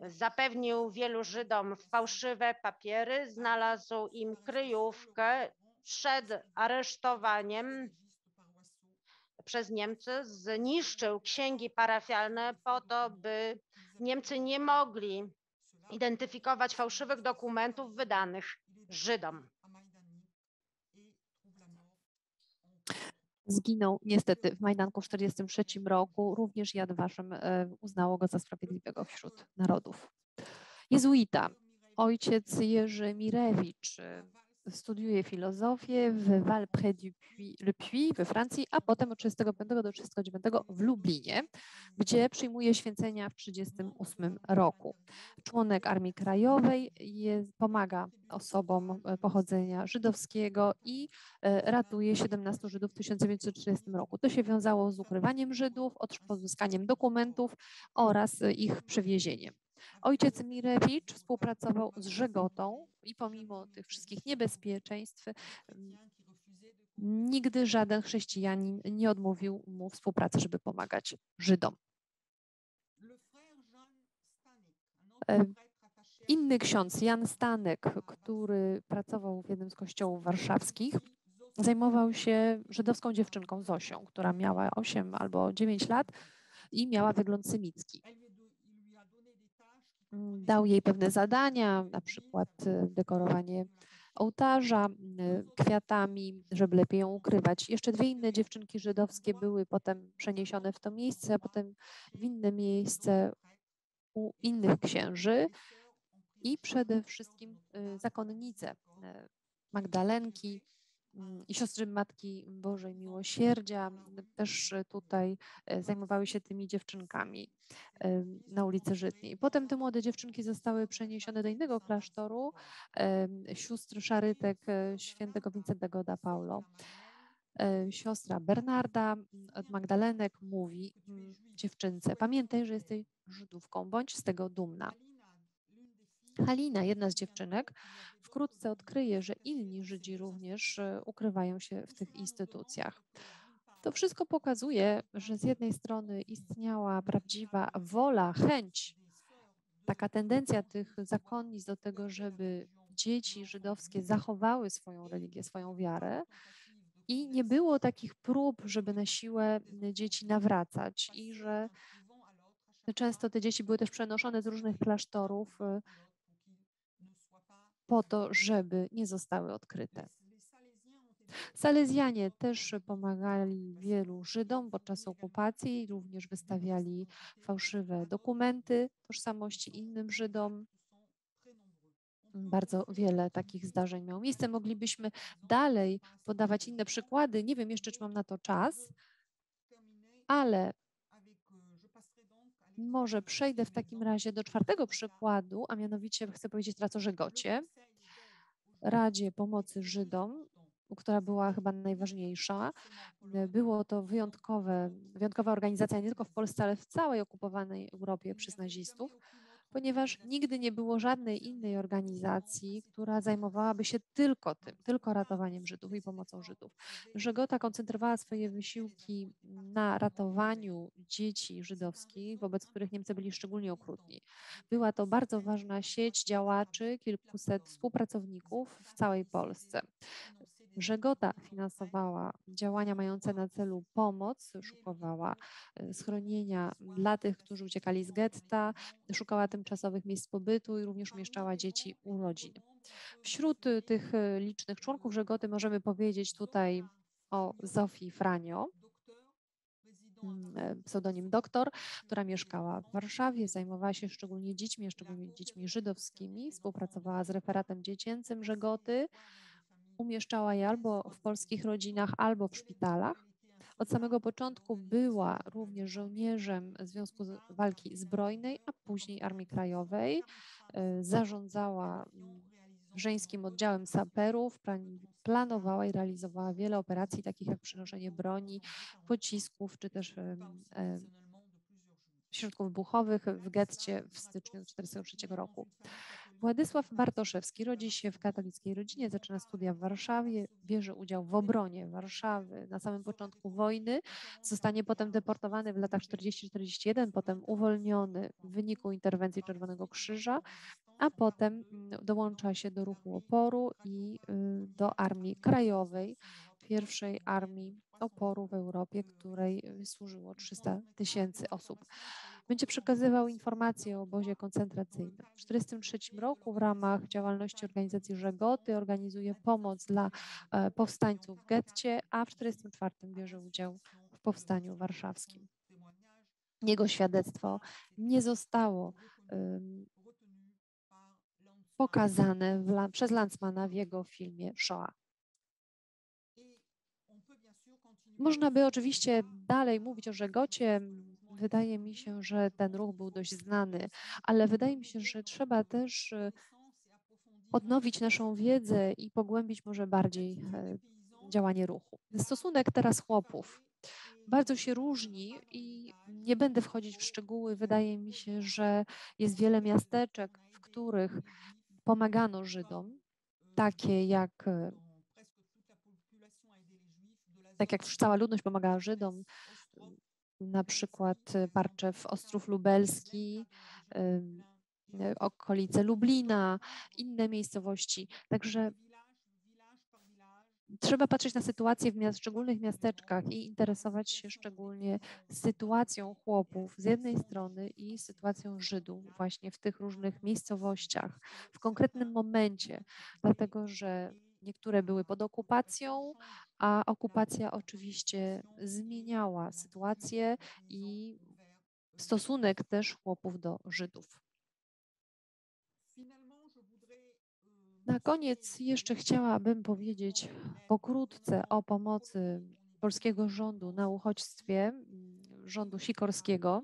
Zapewnił wielu Żydom fałszywe papiery, znalazł im kryjówkę przed aresztowaniem przez Niemcy, zniszczył księgi parafialne po to, by Niemcy nie mogli identyfikować fałszywych dokumentów wydanych Żydom. Zginął niestety w Majdanku w 1943 roku. Również Yad Vashem e, uznało go za sprawiedliwego wśród narodów. Jezuita, ojciec Jerzy Mirewicz, e, studiuje filozofię w Val près du Puy, Le Puy we Francji, a potem od 35 do 39 w Lublinie, gdzie przyjmuje święcenia w 1938 roku. Członek Armii Krajowej jest, pomaga osobom e, pochodzenia żydowskiego i e, ratuje 17 Żydów w 1930 roku. To się wiązało z ukrywaniem Żydów, pozyskaniem dokumentów oraz ich przewiezieniem. Ojciec Mirewicz współpracował z Żegotą i pomimo tych wszystkich niebezpieczeństw nigdy żaden chrześcijanin nie odmówił mu współpracy, żeby pomagać Żydom. Inny ksiądz, Jan Stanek, który pracował w jednym z kościołów warszawskich, zajmował się żydowską dziewczynką Zosią, która miała 8 albo 9 lat i miała wygląd semicki. Dał jej pewne zadania, na przykład y, dekorowanie ołtarza kwiatami, żeby lepiej ją ukrywać. Jeszcze dwie inne dziewczynki żydowskie były potem przeniesione w to miejsce, a potem w inne miejsce u innych księży i przede wszystkim y, zakonnice Magdalenki, Mm, i siostry Matki Bożej Miłosierdzia też tutaj e, zajmowały się tymi dziewczynkami na ulicy Żytniej. Potem te młode dziewczynki zostały przeniesione do innego klasztoru, sióstr Szarytek e, świętego Wincentego da Paulo. E, siostra Bernarda od Magdalenek mówi mm, dziewczynce, pamiętaj, że jesteś Żydówką, bądź z tego dumna. Halina, jedna z dziewczynek, wkrótce odkryje, że inni Żydzi również e, ukrywają się w tych instytucjach. To wszystko pokazuje, że z jednej strony istniała prawdziwa wola, chęć, taka tendencja tych zakonnic do tego, żeby dzieci żydowskie zachowały swoją religię, swoją wiarę. I nie było takich prób, żeby na siłę dzieci nawracać, i że często te dzieci były też przenoszone z różnych klasztorów e, po to, żeby nie zostały odkryte. Salezjanie też pomagali wielu Żydom podczas okupacji, również wystawiali fałszywe dokumenty tożsamości innym Żydom. Bardzo wiele takich zdarzeń miało miejsce. Moglibyśmy dalej podawać inne przykłady. Nie wiem jeszcze, czy mam na to czas, ale może przejdę w takim razie do czwartego przykładu, a mianowicie chcę powiedzieć teraz o Żegocie, Radzie Pomocy Żydom, która była chyba najważniejsza. Było to wyjątkowe, wyjątkowa organizacja nie tylko w Polsce, ale w całej okupowanej Europie przez nazistów ponieważ nigdy nie było żadnej innej organizacji, która zajmowałaby się tylko tym, tylko ratowaniem Żydów i pomocą Żydów. Żegota koncentrowała swoje wysiłki na ratowaniu dzieci żydowskich, wobec których Niemcy byli szczególnie okrutni. Była to bardzo ważna sieć działaczy, kilkuset współpracowników w całej Polsce. Żegota finansowała działania mające na celu pomoc, szukowała e, schronienia dla tych, którzy uciekali z getta, szukała tymczasowych miejsc pobytu i również umieszczała dzieci u rodzin. Wśród e, tych e, licznych członków Żegoty możemy powiedzieć tutaj o Zofii Franio, mm, pseudonim doktor, która mieszkała w Warszawie, zajmowała się szczególnie dziećmi, szczególnie dziećmi żydowskimi, współpracowała z referatem dziecięcym Żegoty, umieszczała je albo w polskich rodzinach, albo w szpitalach. Od samego początku była również żołnierzem Związku Walki Zbrojnej, a później Armii Krajowej. E, zarządzała mm, żeńskim oddziałem saperów, planowała i realizowała wiele operacji, takich jak przenoszenie broni, pocisków, czy też środków wybuchowych w getcie w styczniu 1943 roku. Władysław Bartoszewski rodzi się w katolickiej rodzinie, zaczyna studia w Warszawie, bierze udział w obronie Warszawy na samym początku wojny, zostanie potem deportowany w latach 40-41, potem uwolniony w wyniku interwencji Czerwonego Krzyża, a potem mm, dołącza się do ruchu oporu i y, do Armii Krajowej, pierwszej armii oporu w Europie, której służyło 300 tysięcy osób będzie przekazywał informacje o obozie koncentracyjnym. W 1943 roku w ramach działalności organizacji Żegoty organizuje pomoc dla e, powstańców w getcie, a w 1944 bierze udział w powstaniu warszawskim. Jego świadectwo nie zostało um, pokazane w, przez Lanzmana w jego filmie Shoah. Można by oczywiście dalej mówić o Żegocie, wydaje mi się, że ten ruch był dość znany, ale wydaje mi się, że trzeba też e, odnowić naszą wiedzę i pogłębić może bardziej e, działanie ruchu. Stosunek teraz chłopów bardzo się różni i nie będę wchodzić w szczegóły. Wydaje mi się, że jest wiele miasteczek, w których pomagano Żydom, takie jak e, tak jak cała ludność pomagała Żydom, na przykład Barczew, Ostrów Lubelski, okolice Lublina, inne miejscowości. Także trzeba patrzeć na sytuację w miast, szczególnych miasteczkach i interesować się szczególnie sytuacją chłopów z jednej strony i sytuacją Żydów właśnie w tych różnych miejscowościach w konkretnym momencie, dlatego że niektóre były pod okupacją, a okupacja oczywiście zmieniała sytuację i stosunek też chłopów do Żydów. Na koniec jeszcze chciałabym powiedzieć pokrótce o pomocy polskiego rządu na uchodźstwie, rządu sikorskiego,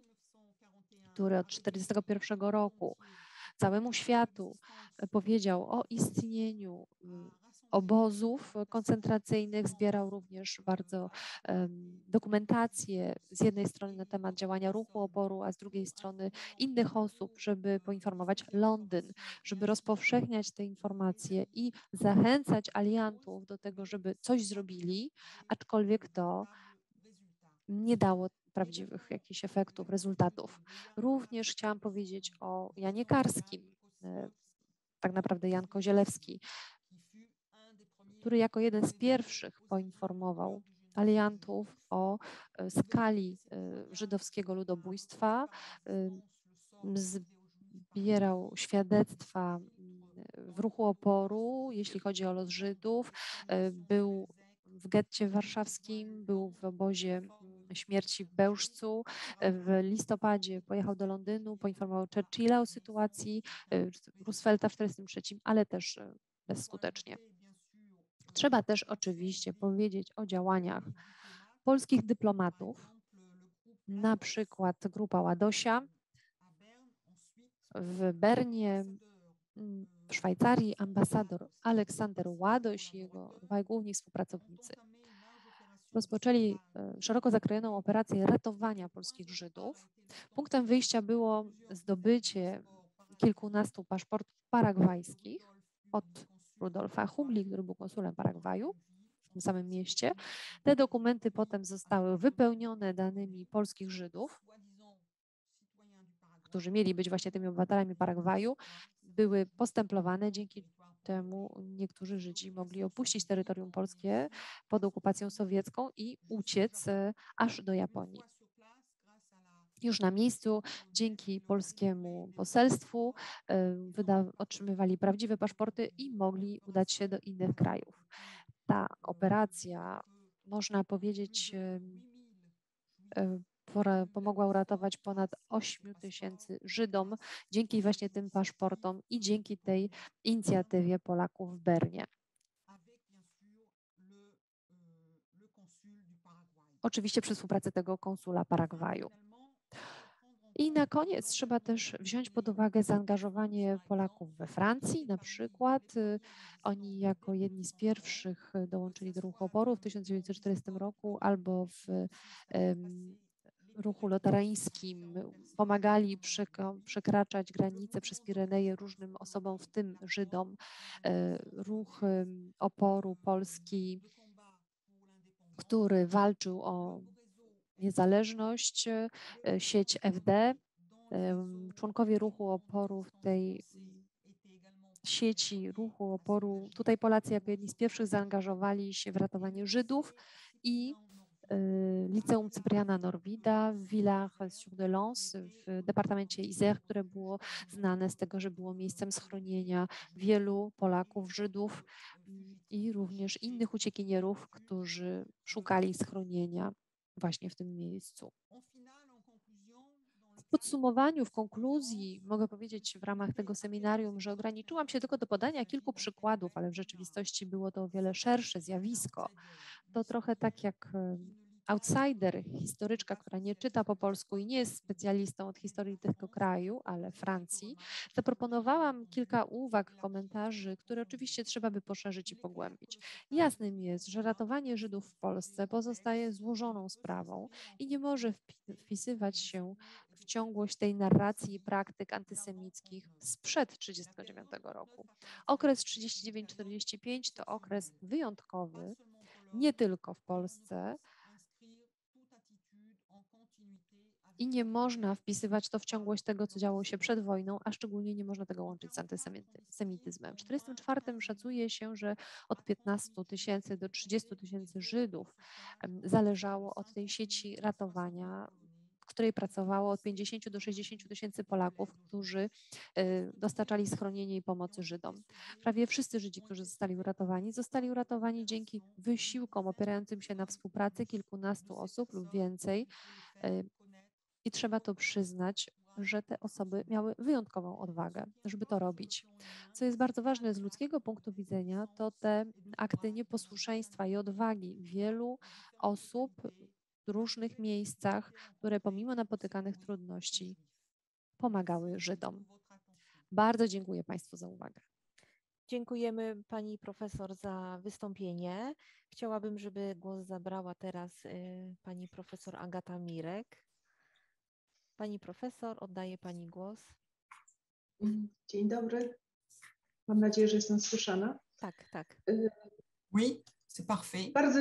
który od 1941 roku całemu światu powiedział o istnieniu obozów koncentracyjnych, zbierał również bardzo um, dokumentację z jednej strony na temat działania ruchu oporu, a z drugiej strony innych osób, żeby poinformować Londyn, żeby rozpowszechniać te informacje i zachęcać aliantów do tego, żeby coś zrobili, aczkolwiek to nie dało prawdziwych jakichś efektów, rezultatów. Również chciałam powiedzieć o Janie Karskim, e, tak naprawdę Jan Kozielewski, który jako jeden z pierwszych poinformował aliantów o e, skali e, żydowskiego ludobójstwa, e, zbierał świadectwa w ruchu oporu, jeśli chodzi o los Żydów, był w getcie warszawskim, był w obozie śmierci w Bełżcu. W listopadzie pojechał do Londynu, poinformował Churchilla o sytuacji, Roosevelta w 1943, ale też bezskutecznie. Trzeba też oczywiście powiedzieć o działaniach polskich dyplomatów, na przykład grupa Ładosia w Bernie, w Szwajcarii ambasador Aleksander Ładoś i jego dwaj główni współpracownicy rozpoczęli e, szeroko zakrojoną operację ratowania polskich Żydów. Punktem wyjścia było zdobycie kilkunastu paszportów paragwajskich od Rudolfa Humli, który był konsulem Paragwaju w tym samym mieście. Te dokumenty potem zostały wypełnione danymi polskich Żydów, którzy mieli być właśnie tymi obywatelami Paragwaju, były postemplowane, dzięki temu niektórzy Żydzi mogli opuścić terytorium polskie pod okupacją sowiecką i uciec e, aż do Japonii już na miejscu dzięki polskiemu poselstwu otrzymywali prawdziwe paszporty i mogli udać się do innych krajów. Ta operacja, można powiedzieć, pomogła uratować ponad 8 tysięcy Żydom dzięki właśnie tym paszportom i dzięki tej inicjatywie Polaków w Bernie. Oczywiście przy współpracy tego konsula Paragwaju. I na koniec trzeba też wziąć pod uwagę zaangażowanie Polaków we Francji. Na przykład y, oni jako jedni z pierwszych dołączyli do ruchu oporu w 1940 roku albo w um, ruchu lotarańskim pomagali przekraczać granice przez Pireneje różnym osobom, w tym Żydom. E, ruch oporu polski, który walczył o niezależność, e, sieć FD. Członkowie ruchu oporu w tej sieci ruchu oporu, tutaj Polacy jako jedni z pierwszych zaangażowali się w ratowanie Żydów i e, Liceum Cypriana Norwida w Villars-sur-de-Lens w departamencie Isère, które było znane z tego, że było miejscem schronienia wielu Polaków, Żydów mm, i również innych uciekinierów, którzy szukali schronienia właśnie w tym miejscu. W podsumowaniu, w konkluzji mogę powiedzieć w ramach tego seminarium, że ograniczyłam się tylko do podania kilku przykładów, ale w rzeczywistości było to o wiele szersze zjawisko. To trochę tak jak outsider, historyczka, która nie czyta po polsku i nie jest specjalistą od historii tego kraju, ale Francji, zaproponowałam kilka uwag, komentarzy, które oczywiście trzeba by poszerzyć i pogłębić. Jasnym jest, że ratowanie Żydów w Polsce pozostaje złożoną sprawą i nie może wpisywać się w ciągłość tej narracji i praktyk antysemickich sprzed 1939 roku. Okres 39-45 to okres wyjątkowy, nie tylko w Polsce, i nie można wpisywać to w ciągłość tego, co działo się przed wojną, a szczególnie nie można tego łączyć z antysemityzmem. W 1944 szacuje się, że od 15 tysięcy do 30 tysięcy Żydów zależało od tej sieci ratowania w której pracowało od 50 do 60 tysięcy Polaków, którzy e, dostarczali schronienie i pomocy Żydom. Prawie wszyscy Żydzi, którzy zostali uratowani, zostali uratowani dzięki wysiłkom opierającym się na współpracy kilkunastu osób lub więcej. I trzeba to przyznać, że te osoby miały wyjątkową odwagę, żeby to robić. Co jest bardzo ważne z ludzkiego punktu widzenia, to te akty nieposłuszeństwa i odwagi wielu osób w różnych miejscach, które pomimo napotykanych trudności pomagały Żydom. Bardzo dziękuję Państwu za uwagę. Dziękujemy Pani Profesor za wystąpienie. Chciałabym, żeby głos zabrała teraz y, Pani Profesor Agata Mirek. Pani Profesor, oddaję Pani głos. Dzień dobry. Mam nadzieję, że jestem słyszana. Tak, tak. Y, oui, c'est parfait. Bardzo,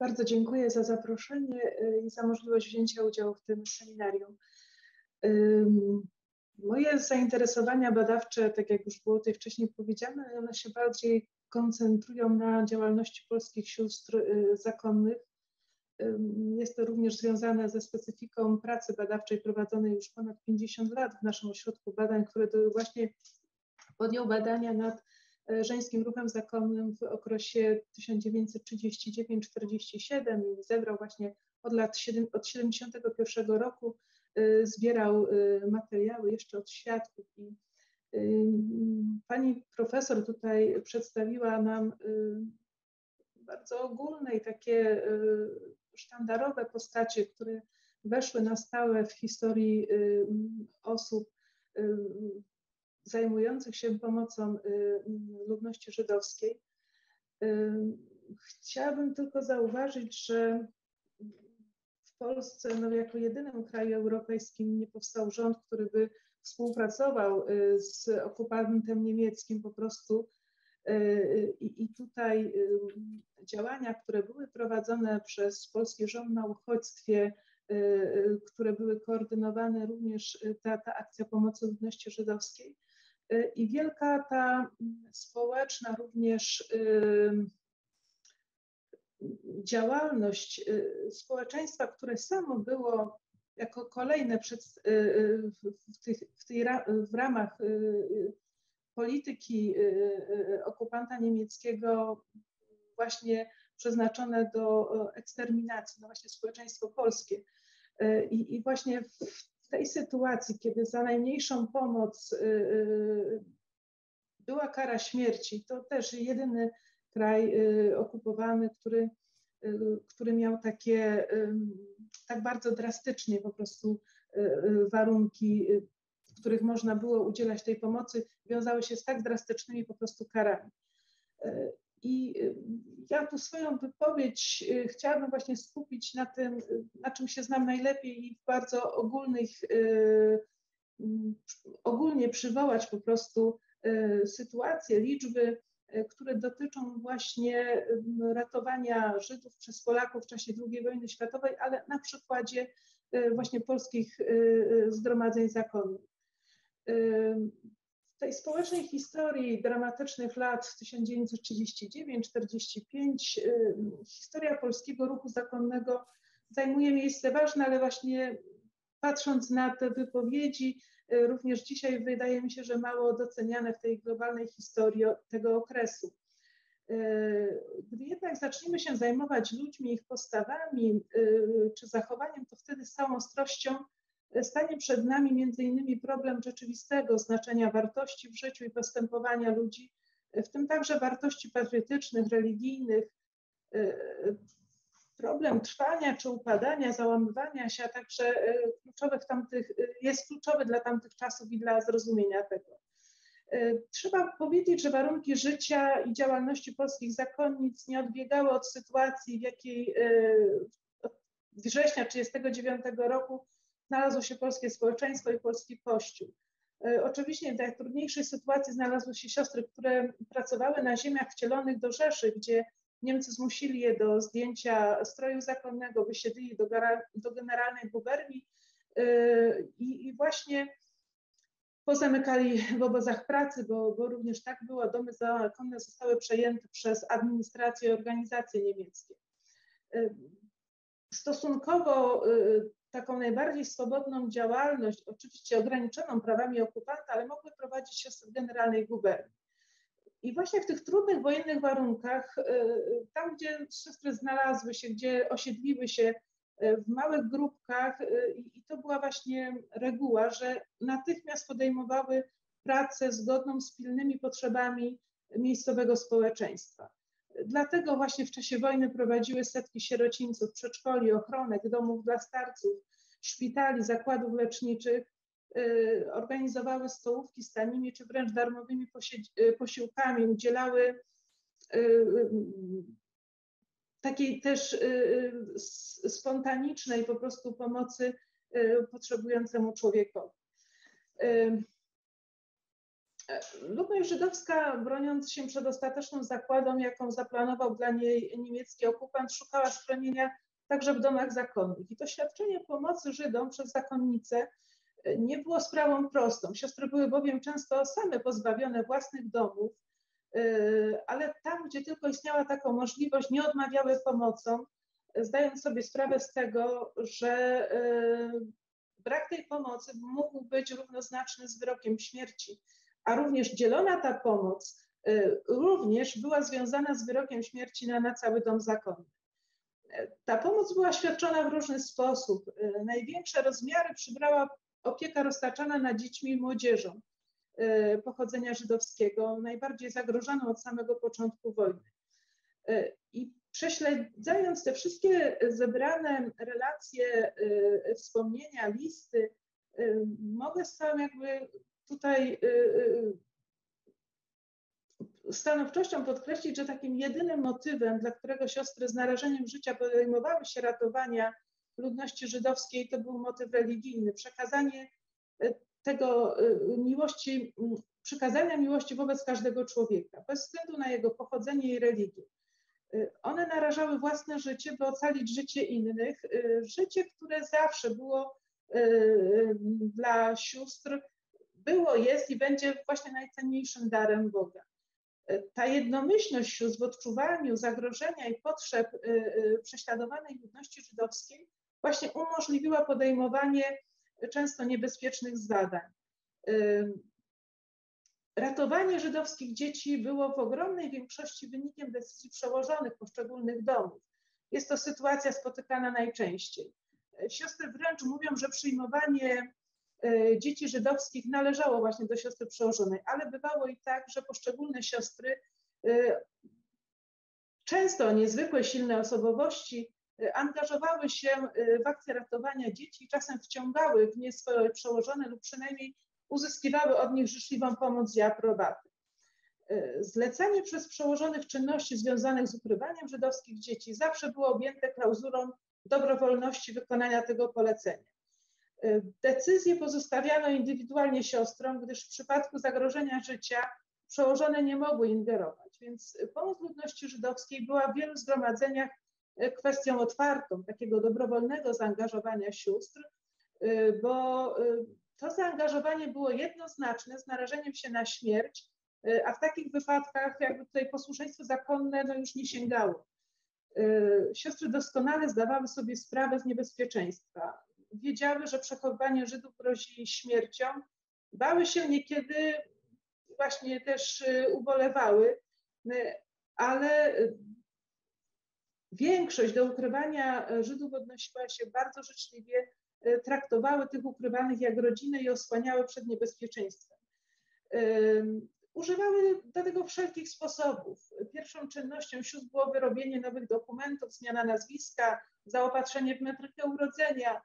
bardzo dziękuję za zaproszenie y, i za możliwość wzięcia udziału w tym seminarium. Moje zainteresowania badawcze, tak jak już było tutaj wcześniej powiedziane, one się bardziej koncentrują na działalności polskich sióstr y, zakonnych. Jest to również związane ze specyfiką pracy badawczej prowadzonej już ponad 50 lat w naszym ośrodku badań, który właśnie podjął badania nad E, żeńskim ruchem zakonnym w okresie 1939-47 i zebrał właśnie od lat 7, od 71 roku e, zbierał e, materiały jeszcze od świadków i pani profesor tutaj przedstawiła nam bardzo ogólne i takie sztandarowe postacie, które weszły na stałe w historii osób zajmujących się pomocą y, ludności żydowskiej. Y, chciałabym tylko zauważyć, że w Polsce, no jako jedynym kraju europejskim, nie powstał rząd, który by współpracował y, z okupantem niemieckim po prostu. I, I, tutaj działania, które były prowadzone przez polski rząd na uchodźstwie, które były koordynowane również ta, ta akcja pomocy ludności żydowskiej, Y, I wielka ta społeczna również y, działalność y, społeczeństwa, które samo było jako kolejne przed, w, tych, w, tej, w ramach polityki okupanta niemieckiego właśnie przeznaczone do eksterminacji, no właśnie społeczeństwo polskie. I, i właśnie w tej sytuacji, kiedy za najmniejszą pomoc y, y, była kara śmierci, to też jedyny kraj y, okupowany, który, który miał takie tak bardzo drastycznie po prostu warunki, których można było udzielać tej pomocy, wiązały się z tak drastycznymi po prostu karami. I y, ja tu swoją wypowiedź y, chciałabym właśnie skupić na tym, na czym się znam najlepiej i w bardzo ogólnych, ogólnie przywołać po prostu sytuacje, liczby, które dotyczą właśnie ratowania Żydów przez Polaków w czasie II wojny światowej, ale na przykładzie właśnie polskich zgromadzeń zakonnych tej społecznej historii dramatycznych lat 1939-45 y, historia polskiego ruchu zakonnego zajmuje miejsce ważne, ale właśnie patrząc na te wypowiedzi, y, również dzisiaj wydaje mi się, że mało doceniane w tej globalnej historii tego okresu. Y, gdy jednak zaczniemy się zajmować ludźmi, ich postawami czy zachowaniem, to wtedy z całą ostrością stanie przed nami innymi problem rzeczywistego znaczenia wartości w życiu i postępowania ludzi, w tym także wartości patriotycznych, religijnych, problem trwania czy upadania, załamywania się, a także kluczowy w tamtych, jest kluczowy dla tamtych czasów i dla zrozumienia tego. Trzeba powiedzieć, że warunki życia i działalności polskich zakonnic nie odbiegały od sytuacji, w jakiej września 1939 roku znalazło się polskie społeczeństwo i polski kościół. E, oczywiście w najtrudniejszej sytuacji znalazły się siostry, które pracowały na ziemiach wcielonych do Rzeszy, gdzie Niemcy zmusili je do zdjęcia stroju zakonnego, wysiedlili do, do generalnej guberni I, i właśnie pozamykali w obozach pracy, bo, bo również tak było, domy zakonne zostały przejęte przez administrację i organizacje niemieckie. Stosunkowo taką najbardziej swobodną działalność, oczywiście ograniczoną prawami okupanta, ale mogły prowadzić siostry generalnej guberni. I właśnie w tych trudnych wojennych warunkach, y, y, tam gdzie siostry znalazły się, gdzie osiedliły się y, w małych grupkach, i to była właśnie reguła, że natychmiast podejmowały pracę zgodną z pilnymi potrzebami miejscowego społeczeństwa. Dlatego właśnie w czasie wojny prowadziły setki sierocińców, przedszkoli, ochronek, domów dla starców, szpitali, zakładów leczniczych, y, organizowały stołówki z tanimi czy wręcz darmowymi y, posiłkami, udzielały y, takiej też spontanicznej po prostu pomocy potrzebującemu człowiekowi. Ludność żydowska, broniąc się przed ostateczną zakładą, jaką zaplanował dla niej niemiecki okupant, szukała schronienia także w domach zakonnych. I to świadczenie pomocy Żydom przez zakonnice e, nie było sprawą prostą. Siostry były bowiem często same pozbawione własnych domów, e, ale tam, gdzie tylko istniała taka możliwość, nie odmawiały pomocą, e, zdając sobie sprawę z tego, że brak tej pomocy mógł być równoznaczny z wyrokiem śmierci a również dzielona ta pomoc y, również była związana z wyrokiem śmierci na, na cały dom zakonny. Ta pomoc była świadczona w różny sposób. Y, największe rozmiary przybrała opieka roztaczana nad dziećmi i młodzieżą y, pochodzenia żydowskiego, najbardziej zagrożoną od samego początku wojny. I prześledzając te wszystkie zebrane relacje, wspomnienia, listy, mogę z jakby tutaj y, y, stanowczością podkreślić, że takim jedynym motywem, dla którego siostry z narażeniem życia podejmowały się ratowania ludności żydowskiej, to był motyw religijny, przekazanie y, tego miłości, przekazania miłości wobec każdego człowieka, bez względu na jego pochodzenie i religię. One narażały własne życie, by ocalić życie innych, życie, które zawsze było dla sióstr było, jest i będzie właśnie najcenniejszym darem Boga. Ta jednomyślność w odczuwaniu zagrożenia i potrzeb e, e, prześladowanej ludności żydowskiej właśnie umożliwiła podejmowanie często niebezpiecznych zadań. Ratowanie żydowskich dzieci było w ogromnej większości wynikiem decyzji przełożonych poszczególnych domów. Jest to sytuacja spotykana najczęściej. Siostry wręcz mówią, że przyjmowanie dzieci żydowskich należało właśnie do siostry przełożonej, ale bywało i tak, że poszczególne siostry, e, często o niezwykle silne osobowości, e, angażowały się w akcję ratowania dzieci, czasem wciągały w nie swoje przełożone lub przynajmniej uzyskiwały od nich życzliwą pomoc i aprobatę. Zlecanie przez przełożonych czynności związanych z ukrywaniem żydowskich dzieci zawsze było objęte klauzulą dobrowolności wykonania tego polecenia. Decyzje pozostawiano indywidualnie siostrom, gdyż w przypadku zagrożenia życia przełożone nie mogły ingerować. Więc pomoc ludności żydowskiej była w wielu zgromadzeniach e, kwestią otwartą, takiego dobrowolnego zaangażowania sióstr, e, bo e, to zaangażowanie było jednoznaczne z narażeniem się na śmierć, a w takich wypadkach jakby tutaj posłuszeństwo zakonne no już nie sięgało. Siostry doskonale zdawały sobie sprawę z niebezpieczeństwa wiedziały, że przechowywanie Żydów grozi śmiercią, bały się niekiedy, właśnie też y, ubolewały, y, ale większość do ukrywania Żydów odnosiła się bardzo życzliwie, y, traktowały tych ukrywanych jak rodziny i osłaniały przed niebezpieczeństwem. Używały do tego wszelkich sposobów. Pierwszą czynnością sióstr było wyrobienie nowych dokumentów, zmiana nazwiska, zaopatrzenie w metrykę urodzenia,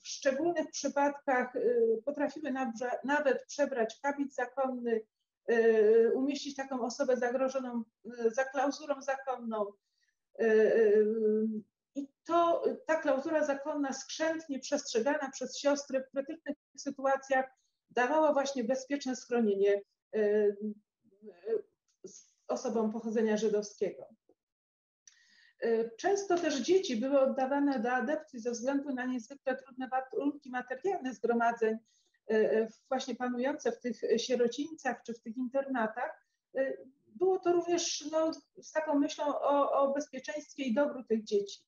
w szczególnych przypadkach y, potrafiły nawet przebrać kabit zakonny, y, umieścić taką osobę zagrożoną za klauzurą zakonną. I to ta klauzura zakonna skrzętnie przestrzegana przez siostry w krytycznych sytuacjach dawała właśnie bezpieczne schronienie osobom pochodzenia żydowskiego. Często też dzieci były oddawane do adepcji ze względu na niezwykle trudne warunki materialne zgromadzeń, właśnie panujące w tych sierocińcach czy w tych internatach. Było to również no, z taką myślą o, o bezpieczeństwie i dobru tych dzieci.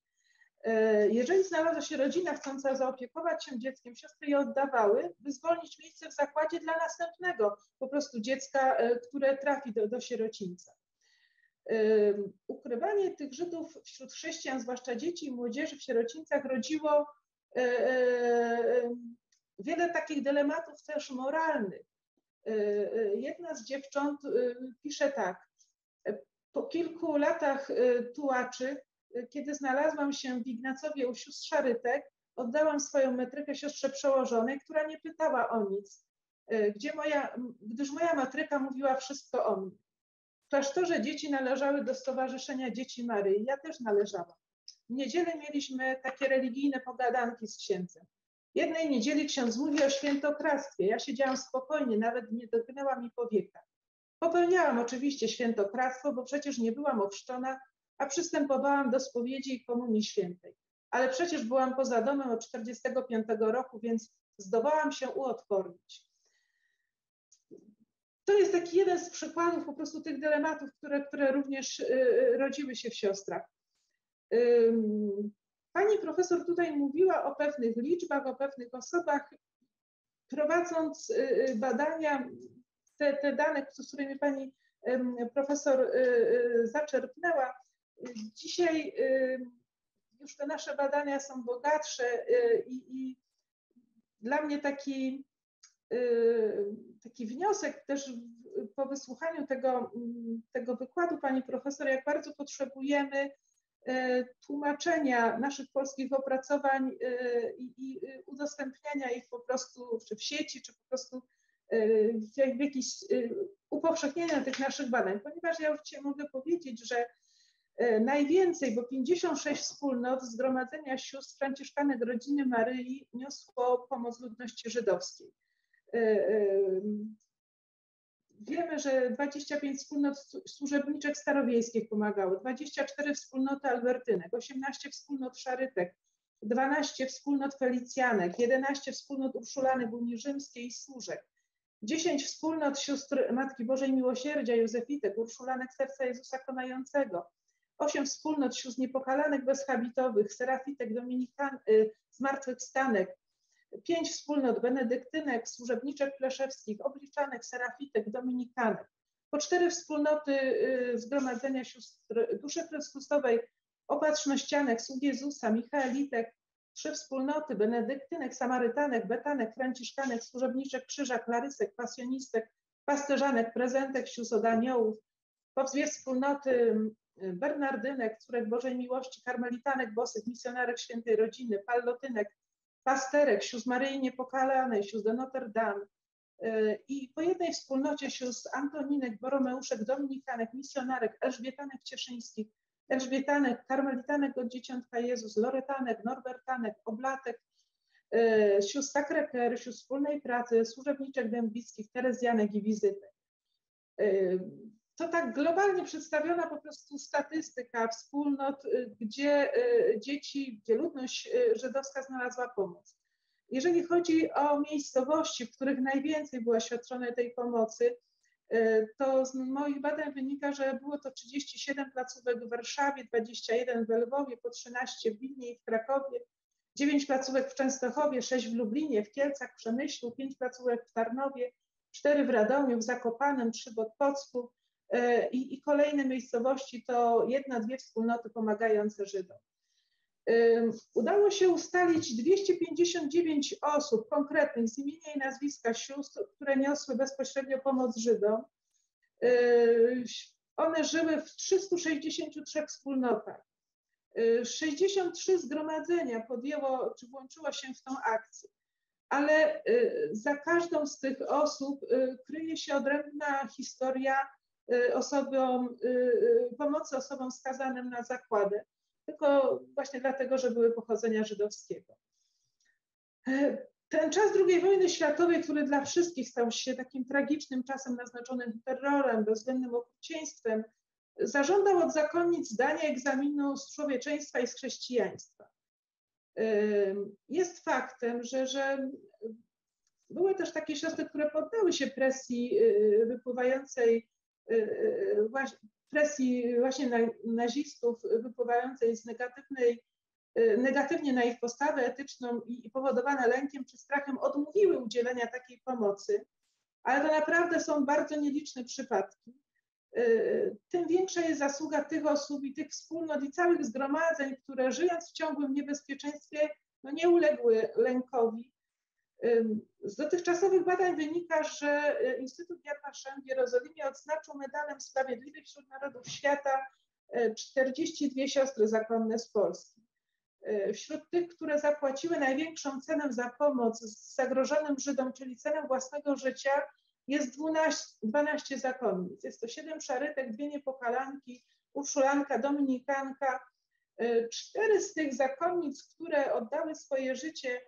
Jeżeli znalazła się rodzina chcąca zaopiekować się dzieckiem, siostry je oddawały, by zwolnić miejsce w zakładzie dla następnego po prostu dziecka, które trafi do, do sierocińca. E, ukrywanie tych Żydów wśród chrześcijan, zwłaszcza dzieci i młodzieży w sierocińcach, rodziło wiele takich dylematów też moralnych. Jedna z dziewcząt pisze tak. Po kilku latach tułaczy kiedy znalazłam się w Ignacowie u sióstr Szarytek, oddałam swoją metrykę siostrze przełożonej, która nie pytała o nic, e, gdzie moja, gdyż moja matryka mówiła wszystko o mnie. Klasztorze dzieci należały do Stowarzyszenia Dzieci Maryi, ja też należałam. W niedzielę mieliśmy takie religijne pogadanki z księdzem. Jednej niedzieli ksiądz mówi o świętokradztwie. Ja siedziałam spokojnie, nawet nie dotknęła mi powieka. Popełniałam oczywiście świętokradztwo, bo przecież nie byłam ochrzczona a przystępowałam do spowiedzi i komunii świętej. Ale przecież byłam poza domem od 45 roku, więc zdołałam się uodpornić. To jest taki jeden z przykładów po prostu tych dylematów, które, które również y, y, rodziły się w siostrach. Pani profesor tutaj mówiła o pewnych liczbach, o pewnych osobach. Prowadząc y, badania, te, te dane, z którymi pani profesor zaczerpnęła, Dzisiaj już te nasze badania są bogatsze i, dla mnie taki, taki wniosek też po wysłuchaniu tego, tego wykładu pani profesor, jak bardzo potrzebujemy tłumaczenia naszych polskich opracowań i, i udostępniania ich po prostu czy w sieci, czy po prostu w jakiś upowszechnienia tych naszych badań, ponieważ ja już dzisiaj mogę powiedzieć, że najwięcej, bo 56 wspólnot Zgromadzenia Sióstr Franciszkanek Rodziny Maryi niosło pomoc ludności żydowskiej. E, e, wiemy, że 25 wspólnot służebniczek starowiejskich pomagało, 24 wspólnoty albertynek, 18 wspólnot szarytek, 12 wspólnot felicjanek, 11 wspólnot urszulanek Unii Rzymskiej i służek, 10 wspólnot sióstr Matki Bożej Miłosierdzia, Józefitek, urszulanek Serca Jezusa Konającego, osiem wspólnot sióstr niepokalanych bezhabitowych, serafitek, dominikan, y, zmartwychwstanek, pięć wspólnot benedyktynek, służebniczek pleszewskich, obliczanek, serafitek, dominikanek, po cztery wspólnoty y, Zgromadzenia Sióstr Duszy Chrystusowej, opatrznościanek, sług Jezusa, Michaelitek, trzy wspólnoty benedyktynek, samarytanek, betanek, franciszkanek, służebniczek krzyża, klarysek, pasjonistek, pasterzanek, prezentek, sióstr aniołów, po dwie wspólnoty Bernardynek, córek Bożej Miłości, karmelitanek bosych, misjonarek świętej rodziny, pallotynek, pasterek, sióstr Maryi Niepokalanej, sióstr de Notre Dame y, i po jednej wspólnocie sióstr Antoninek, Boromeuszek, Dominikanek, misjonarek, Elżbietanek Cieszyńskich, Elżbietanek, karmelitanek od Dzieciątka Jezus, Loretanek, Norbertanek, Oblatek, y, sióstr Sakreker, sióstr Wspólnej Pracy, Służebniczek Dębickich, Terezjanek i Wizytek. To tak globalnie przedstawiona po prostu statystyka wspólnot, y, gdzie y, dzieci, gdzie ludność y, żydowska znalazła pomoc. Jeżeli chodzi o miejscowości, w których najwięcej było świadczone tej pomocy, to z moich badań wynika, że było to 37 placówek w Warszawie, 21 w Lwowie, po 13 w Wilnie i w Krakowie, 9 placówek w Częstochowie, 6 w Lublinie, w Kielcach, w Przemyślu, 5 placówek w Tarnowie, 4 w Radomiu, w Zakopanem, 3 w Otpocku, E, I, I, kolejne miejscowości to jedna, dwie wspólnoty pomagające Żydom. E, udało się ustalić 259 osób konkretnych z imienia i nazwiska sióstr, które niosły bezpośrednio pomoc Żydom. E, one żyły w 363 wspólnotach. 63 zgromadzenia podjęło, czy włączyło się w tą akcję, ale za każdą z tych osób kryje się odrębna historia osobom, y, y, pomocy osobom skazanym na zakłady, tylko właśnie dlatego, że były pochodzenia żydowskiego. Ten czas II wojny światowej, który dla wszystkich stał się takim tragicznym czasem naznaczonym terrorem, bezwzględnym okrucieństwem, zażądał od zakonnic zdania egzaminu z człowieczeństwa i z chrześcijaństwa. Jest faktem, że, że były też takie siostry, które poddały się presji wypływającej, presji właśnie nazistów wypływającej z negatywnej Y, negatywnie na ich postawę etyczną i powodowane lękiem czy strachem odmówiły udzielenia takiej pomocy, ale to naprawdę są bardzo nieliczne przypadki. Y, tym większa jest zasługa tych osób i tych wspólnot i całych zgromadzeń, które żyjąc w ciągłym niebezpieczeństwie, no nie uległy lękowi. Z dotychczasowych badań wynika, że y, Instytut Yad Vashem w Jerozolimie odznaczył medalem Sprawiedliwych wśród Narodów Świata 42 siostry zakonne z Polski. E, wśród tych, które zapłaciły największą cenę za pomoc zagrożonym Żydom, czyli cenę własnego życia, jest 12, 12 zakonnic. Jest to 7 szarytek, dwie niepokalanki, uszulanka, dominikanka. E, cztery z tych zakonnic, które oddały swoje życie e,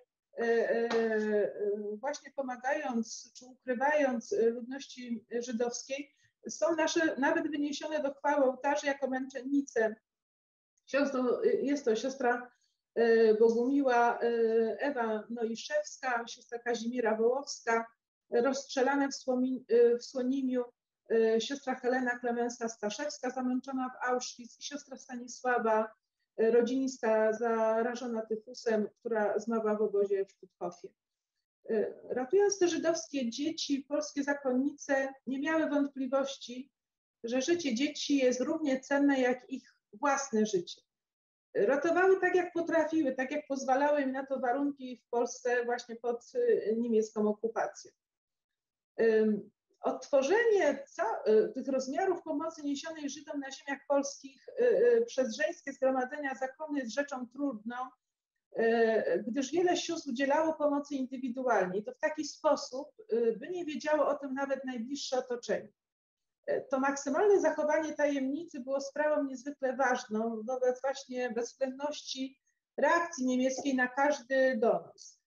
właśnie pomagając czy ukrywając ludności żydowskiej, są nasze nawet wyniesione do chwały ołtarzy jako męczennice. Siostrą, jest to siostra E, Bogumiła e, Ewa Noiszewska, siostra Kazimira Wołowska, rozstrzelane w, e, w Słonimiu siostra Helena Klemensa Staszewska zamęczona w Auschwitz i siostra Stanisława rodziniska zarażona tyfusem, która zmarła w obozie w Sztuthofie. Ratując te żydowskie dzieci, polskie zakonnice nie miały wątpliwości, że życie dzieci jest równie cenne jak ich własne życie ratowały tak, jak potrafiły, tak jak pozwalały im na to warunki w Polsce właśnie pod y, niemiecką okupacją. Odtworzenie y, tych rozmiarów pomocy niesionej Żydom na ziemiach polskich y, przez żeńskie zgromadzenia zakony jest rzeczą trudną, gdyż wiele sióstr udzielało pomocy indywidualnie to w taki sposób, by nie wiedziało o tym nawet najbliższe otoczenie. To maksymalne zachowanie tajemnicy było sprawą niezwykle ważną wobec właśnie bezwzględności reakcji niemieckiej na każdy donos.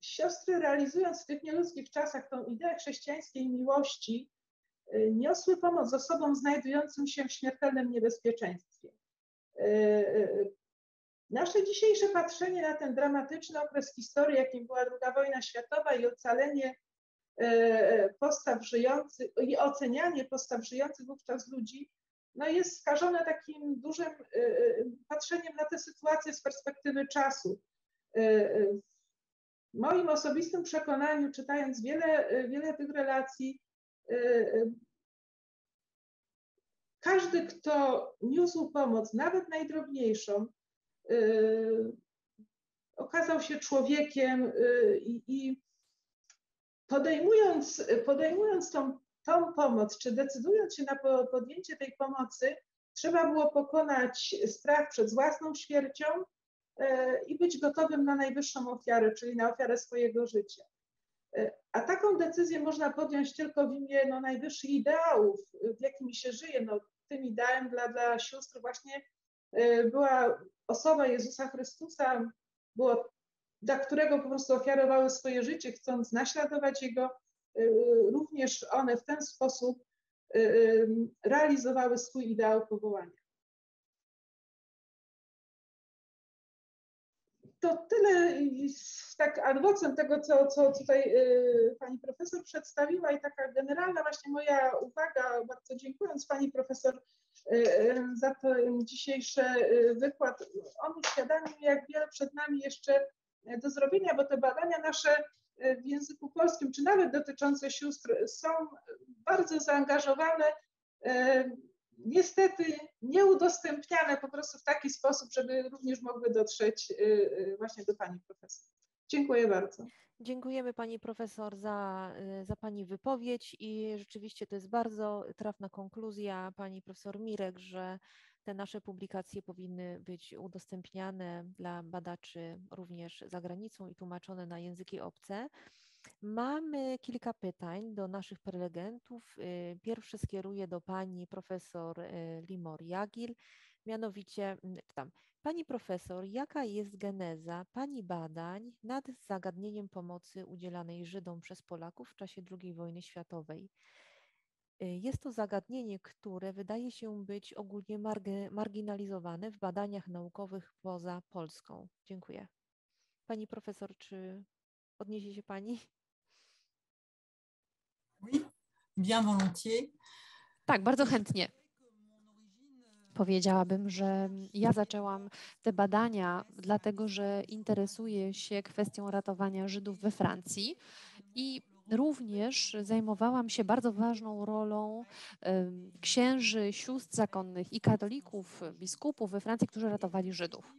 Siostry realizując w tych nieludzkich czasach tą ideę chrześcijańskiej miłości, niosły pomoc osobom znajdującym się w śmiertelnym niebezpieczeństwie. Nasze dzisiejsze patrzenie na ten dramatyczny okres historii, jakim była II wojna światowa i ocalenie postaw żyjących i ocenianie postaw żyjących wówczas ludzi, no jest skażone takim dużym patrzeniem na tę sytuację z perspektywy czasu. W moim osobistym przekonaniu, czytając wiele, wiele tych relacji, każdy, kto niósł pomoc, nawet najdrobniejszą, okazał się człowiekiem i, podejmując, podejmując tą, tą pomoc, czy decydując się na podjęcie tej pomocy, trzeba było pokonać strach przed własną śmiercią i być gotowym na najwyższą ofiarę, czyli na ofiarę swojego życia. E, a taką decyzję można podjąć tylko w imię no, najwyższych ideałów, w jakimi się żyje. No, tym ideałem dla, dla sióstr właśnie e, była osoba Jezusa Chrystusa, było dla którego po prostu ofiarowały swoje życie, chcąc naśladować Jego, również one w ten sposób realizowały swój ideał powołania. To tyle tak adwocem tego, co, co tutaj pani profesor przedstawiła i taka generalna właśnie moja uwaga, bardzo dziękując pani profesor za ten dzisiejszy wykład, on uświadamił jak wiele przed nami jeszcze do zrobienia, bo te badania nasze w języku polskim, czy nawet dotyczące sióstr, są bardzo zaangażowane, niestety nieudostępniane po prostu w taki sposób, żeby również mogły dotrzeć e, właśnie do Pani profesor. Dziękuję bardzo. Dziękujemy Pani Profesor za, za Pani wypowiedź i rzeczywiście to jest bardzo trafna konkluzja Pani Profesor Mirek, że te nasze publikacje powinny być udostępniane dla badaczy również za granicą i tłumaczone na języki obce. Mamy kilka pytań do naszych prelegentów. Y, pierwsze skieruję do pani profesor y, Limor Jagil, mianowicie czytam. Pani profesor, jaka jest geneza Pani badań nad zagadnieniem pomocy udzielanej Żydom przez Polaków w czasie II wojny światowej? Jest to zagadnienie, które wydaje się być ogólnie marginalizowane w badaniach naukowych poza Polską. Dziękuję. Pani profesor, czy odniesie się Pani? Oui, bien volontiers. Tak, bardzo chętnie. Powiedziałabym, że ja zaczęłam te badania dlatego, że interesuję się kwestią ratowania Żydów we Francji i również zajmowałam się bardzo ważną rolą księży, sióstr zakonnych i katolików, biskupów we Francji, którzy ratowali Żydów.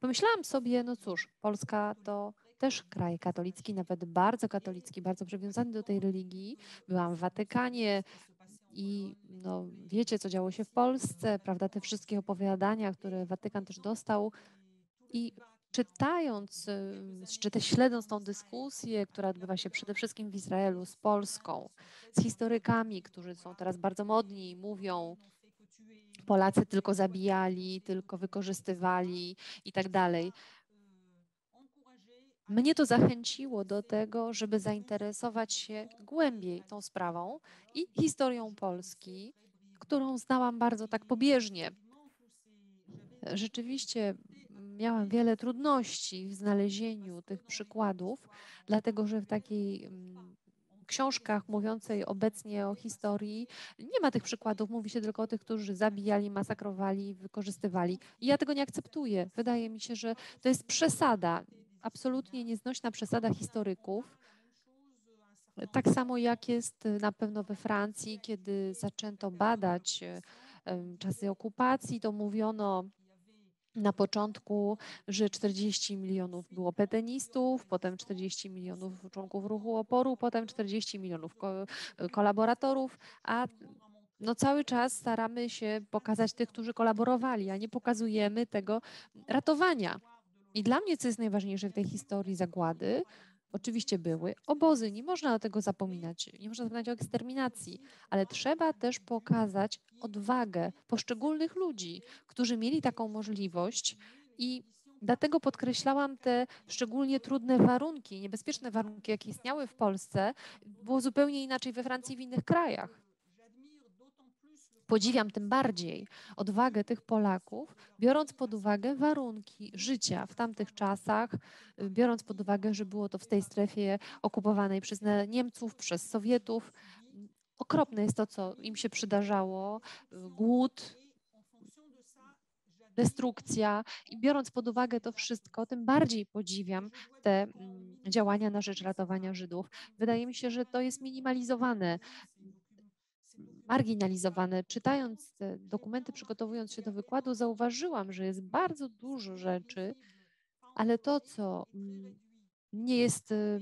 Pomyślałam sobie, no cóż, Polska to też kraj katolicki, nawet bardzo katolicki, bardzo przywiązany do tej religii. Byłam w Watykanie i no, wiecie, co działo się w Polsce, prawda? Te wszystkie opowiadania, które Watykan też dostał. I czytając, czy też śledząc tą dyskusję, która odbywa się przede wszystkim w Izraelu z Polską, z historykami, którzy są teraz bardzo modni, mówią, Polacy tylko zabijali, tylko wykorzystywali i tak dalej. Mnie to zachęciło do tego, żeby zainteresować się głębiej tą sprawą i historią Polski, którą znałam bardzo tak pobieżnie. Rzeczywiście miałam wiele trudności w znalezieniu tych przykładów, dlatego że w takiej mm, książkach mówiącej obecnie o historii nie ma tych przykładów, mówi się tylko o tych, którzy zabijali, masakrowali, wykorzystywali. I ja tego nie akceptuję. Wydaje mi się, że to jest przesada absolutnie nieznośna przesada historyków. Tak samo jak jest na pewno we Francji, kiedy zaczęto badać czasy okupacji, to mówiono na początku, że 40 milionów było petenistów, potem 40 milionów członków ruchu oporu, potem 40 milionów ko kolaboratorów, a no cały czas staramy się pokazać tych, którzy kolaborowali, a nie pokazujemy tego ratowania. I dla mnie, co jest najważniejsze w tej historii zagłady, oczywiście były obozy, nie można tego zapominać, nie można zapominać o eksterminacji, ale trzeba też pokazać odwagę poszczególnych ludzi, którzy mieli taką możliwość i Dlatego podkreślałam te szczególnie trudne warunki, niebezpieczne warunki, jakie istniały w Polsce. Było zupełnie inaczej we Francji i w innych krajach. Podziwiam tym bardziej odwagę tych Polaków, biorąc pod uwagę warunki życia w tamtych czasach, biorąc pod uwagę, że było to w tej strefie okupowanej przez Niemców, przez Sowietów. Okropne jest to, co im się przydarzało, głód, destrukcja i biorąc pod uwagę to wszystko, tym bardziej podziwiam te mm, działania na rzecz ratowania Żydów. Wydaje mi się, że to jest minimalizowane marginalizowane. Czytając te dokumenty, przygotowując się do wykładu, zauważyłam, że jest bardzo dużo rzeczy, ale to, co mm, nie jest y,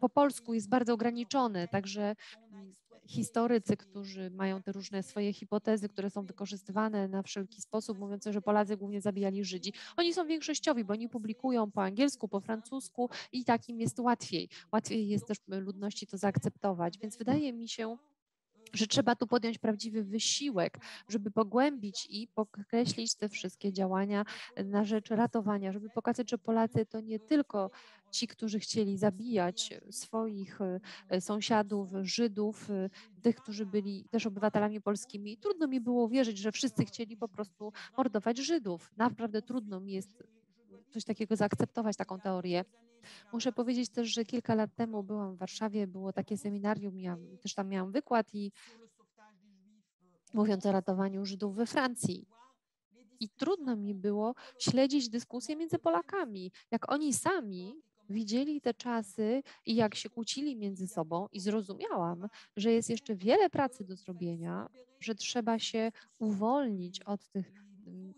po polsku, jest bardzo ograniczone. Także mm, historycy, którzy mają te różne swoje hipotezy, które są wykorzystywane na wszelki sposób, mówiące, że Polacy głównie zabijali Żydzi, oni są większościowi, bo oni publikują po angielsku, po francusku i takim jest łatwiej. Łatwiej jest też ludności to zaakceptować. Więc wydaje mi się, że trzeba tu podjąć prawdziwy wysiłek, żeby pogłębić i podkreślić te wszystkie działania na rzecz ratowania, żeby pokazać, że Polacy to nie tylko ci, którzy chcieli zabijać swoich e, sąsiadów, Żydów, e, tych, którzy byli też obywatelami polskimi. Trudno mi było wierzyć, że wszyscy chcieli po prostu mordować Żydów. Naprawdę trudno mi jest coś takiego zaakceptować, taką teorię. Muszę powiedzieć też, że kilka lat temu byłam w Warszawie, było takie seminarium, miałam, też tam miałam wykład i mówiąc o ratowaniu Żydów we Francji. I trudno mi było śledzić dyskusję między Polakami, jak oni sami widzieli te czasy i jak się kłócili między sobą, i zrozumiałam, że jest jeszcze wiele pracy do zrobienia, że trzeba się uwolnić od tych mm,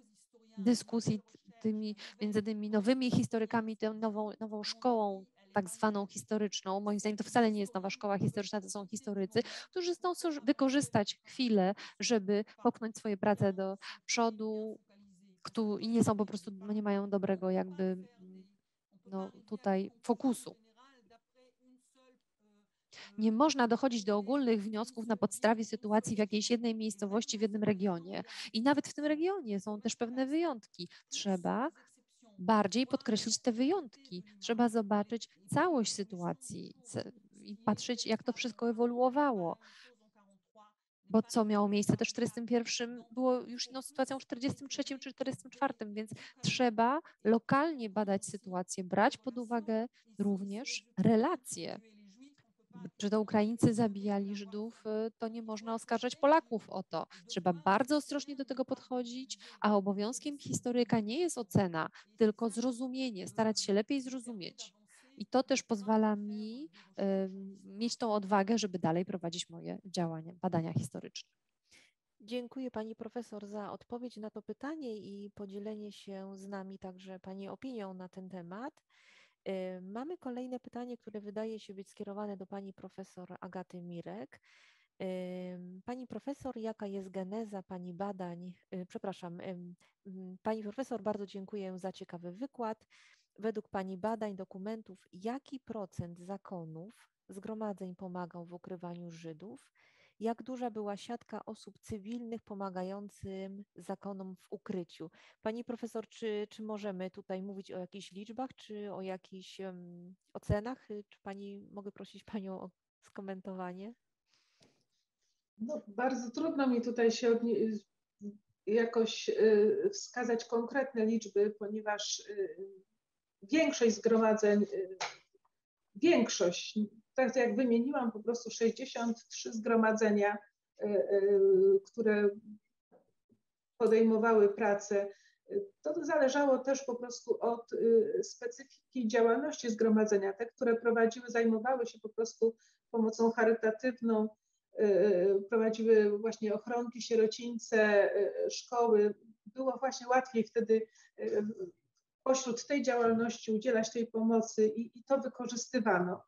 dyskusji tymi, między tymi nowymi historykami, tą nową, nową szkołą tak zwaną historyczną. Moim zdaniem to wcale nie jest nowa szkoła historyczna, to są historycy, którzy chcą wykorzystać chwilę, żeby popchnąć swoje prace do przodu i nie są po prostu, nie mają dobrego jakby no, tutaj fokusu. Nie można dochodzić do ogólnych wniosków na podstawie sytuacji w jakiejś jednej miejscowości, w jednym regionie. I nawet w tym regionie są też pewne wyjątki. Trzeba bardziej podkreślić te wyjątki. Trzeba zobaczyć całość sytuacji i patrzeć, jak to wszystko ewoluowało. bo co miało miejsce też w 41 było już inną sytuacją w 43 czy 44, więc trzeba lokalnie badać sytuację, brać pod uwagę również relacje. Czy to Ukraińcy zabijali Żydów, y, to nie można oskarżać Polaków o to. Trzeba bardzo ostrożnie do tego podchodzić, a obowiązkiem historyka nie jest ocena, tylko zrozumienie, starać się lepiej zrozumieć. I to też pozwala mi mieć tą odwagę, żeby dalej prowadzić moje działania, badania historyczne. Dziękuję Pani Profesor za odpowiedź na to pytanie i podzielenie się z nami także Pani opinią na ten temat. Mamy kolejne pytanie, które wydaje się być skierowane do Pani Profesor Agaty Mirek. Pani profesor, jaka jest geneza Pani badań? Y, przepraszam, Pani profesor, bardzo dziękuję za ciekawy wykład. Według Pani badań, dokumentów, jaki procent zakonów, zgromadzeń pomagał w ukrywaniu Żydów? Jak duża była siatka osób cywilnych pomagającym zakonom w ukryciu? Pani profesor, czy, czy możemy tutaj mówić o jakichś liczbach, czy o jakichś um, ocenach? Czy Pani, mogę prosić Panią o skomentowanie? No, bardzo trudno mi tutaj się odnie- jakoś y, wskazać konkretne liczby, ponieważ y, większość zgromadzeń, y, większość, tak jak wymieniłam, po prostu 63 zgromadzenia, y, y, które podejmowały pracę. To zależało też po prostu od specyfiki działalności zgromadzenia. Te, które prowadziły, zajmowały się po prostu pomocą charytatywną, prowadziły właśnie ochronki, sierocińce, szkoły. Było właśnie łatwiej wtedy pośród tej działalności udzielać tej pomocy i, i to wykorzystywano.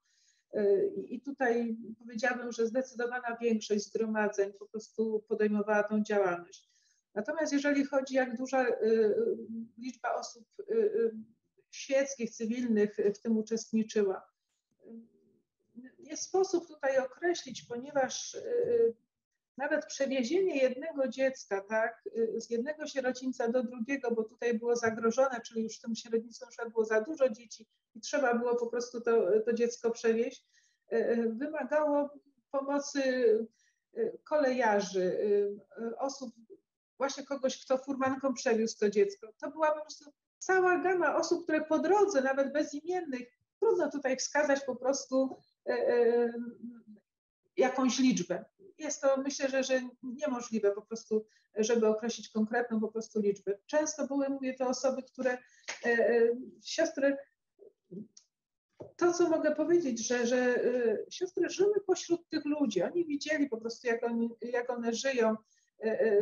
Y, I tutaj powiedziałabym, że zdecydowana większość zgromadzeń po prostu podejmowała tą działalność. Natomiast jeżeli chodzi, jak duża y, y, liczba osób świeckich, cywilnych w tym uczestniczyła, nie sposób tutaj określić, ponieważ nawet przewiezienie jednego dziecka, tak, y, z jednego sierocińca do drugiego, bo tutaj było zagrożone, czyli już w tym sierocińcu było za dużo dzieci i trzeba było po prostu to, to dziecko przewieźć, y, y, wymagało pomocy kolejarzy, osób, właśnie kogoś, kto furmanką przewiózł to dziecko. To była po prostu cała gama osób, które po drodze, nawet bezimiennych, trudno tutaj wskazać po prostu jakąś liczbę jest to myślę, że, że niemożliwe po prostu, żeby określić konkretną po prostu liczbę. Często były, mówię, to osoby, które, e, e, siostry, to co mogę powiedzieć, że, że e, siostry żyły pośród tych ludzi, oni widzieli po prostu, jak, oni, jak one żyją,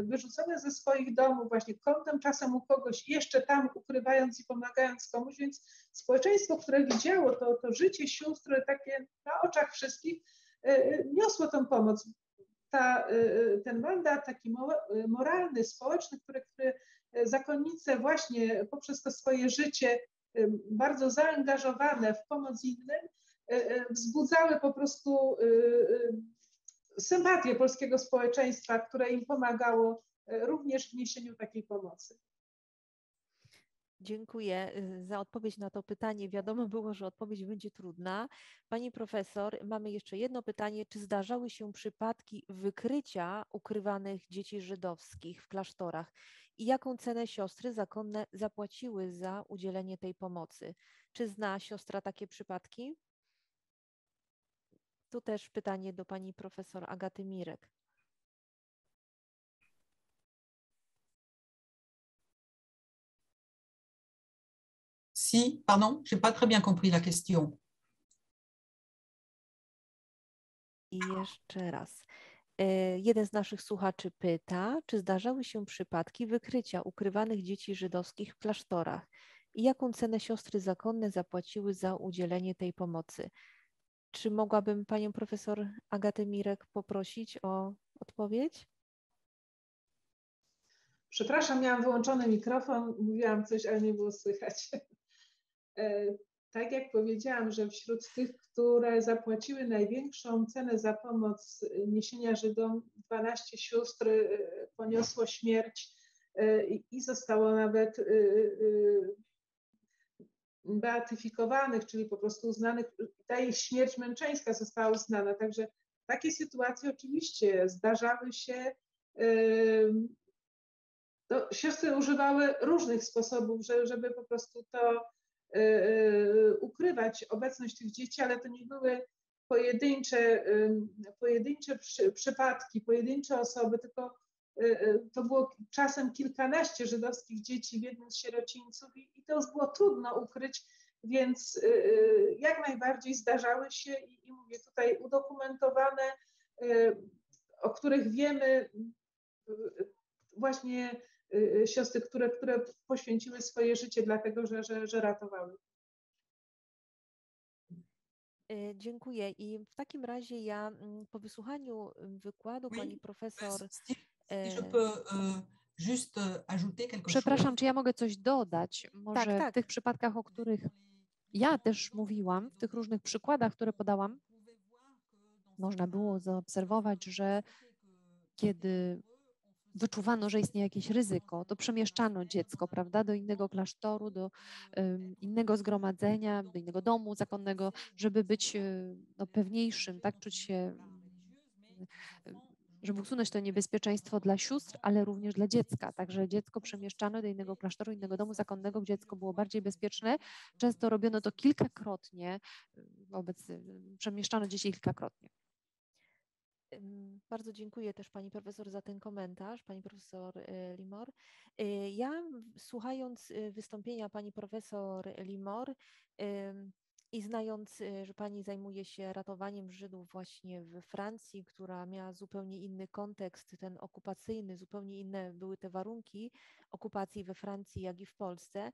wyrzucone ze swoich domów, właśnie kątem czasem u kogoś, jeszcze tam ukrywając i pomagając komuś, więc społeczeństwo, które widziało to, to życie sióstr takie na oczach wszystkich, niosło tę pomoc ta, y, y, ten mandat taki y, moralny, społeczny, który, który zakonnice właśnie poprzez to swoje życie bardzo zaangażowane w pomoc innym, wzbudzały po prostu sympatię polskiego społeczeństwa, które im pomagało również w niesieniu takiej pomocy. Dziękuję y, za odpowiedź na to pytanie. Wiadomo było, że odpowiedź będzie trudna. Pani profesor, mamy jeszcze jedno pytanie. Czy zdarzały się przypadki wykrycia ukrywanych dzieci żydowskich w klasztorach i jaką cenę siostry zakonne zapłaciły za udzielenie tej pomocy? Czy zna siostra takie przypadki? Tu też pytanie do pani profesor Agaty Mirek. Si, pardon, j'ai pas très bien compris la question. I jeszcze raz. E, jeden z naszych słuchaczy pyta, czy zdarzały się przypadki wykrycia ukrywanych dzieci żydowskich w klasztorach i jaką cenę siostry zakonne zapłaciły za udzielenie tej pomocy? Czy mogłabym panią profesor Agatę Mirek poprosić o odpowiedź? Przepraszam, miałam wyłączony mikrofon, mówiłam coś, ale nie było słychać. E, tak jak powiedziałam, że wśród tych, które zapłaciły największą cenę za pomoc niesienia Żydom, 12 sióstr e, poniosło śmierć e, i zostało nawet beatyfikowanych, czyli po prostu uznanych, ta ich śmierć męczeńska została uznana. Także takie sytuacje oczywiście zdarzały się. No, siostry używały różnych sposobów, żeby po prostu to ukrywać obecność tych dzieci, ale to nie były pojedyncze, pojedyncze przy, przypadki, pojedyncze osoby, tylko y, y, to było czasem kilkanaście żydowskich dzieci w jednym z sierocińców i, i to już było trudno ukryć, więc y, jak najbardziej zdarzały się i, i mówię tutaj udokumentowane, o których wiemy właśnie siostry, które, które poświęciły swoje życie dlatego, że, że, że ratowały. E, dziękuję. I w takim razie ja mm, po wysłuchaniu wykładu pani profesor. E, euh, Przepraszam, czy ja mogę coś dodać? Tak, Może tak. w tych przypadkach, o których ja też mówiłam, w tych różnych przykładach, które podałam, można było zaobserwować, że kiedy wyczuwano, że istnieje jakieś ryzyko, to przemieszczano dziecko, prawda, do innego klasztoru, do innego zgromadzenia, do innego domu zakonnego, żeby być e, no, pewniejszym, tak, czuć się, żeby usunąć to niebezpieczeństwo dla sióstr, ale również dla dziecka. Także dziecko przemieszczano do innego klasztoru, innego domu zakonnego, gdzie dziecko było bardziej bezpieczne. Często robiono to kilkakrotnie, wobec, przemieszczano dzieci kilkakrotnie. Bardzo dziękuję też pani profesor za ten komentarz, pani profesor y, Limor. Y, ja słuchając y, wystąpienia pani profesor Limor i znając, że pani zajmuje się ratowaniem Żydów właśnie w Francji, która miała zupełnie inny kontekst, ten okupacyjny, zupełnie inne były te warunki okupacji we Francji, jak i w Polsce,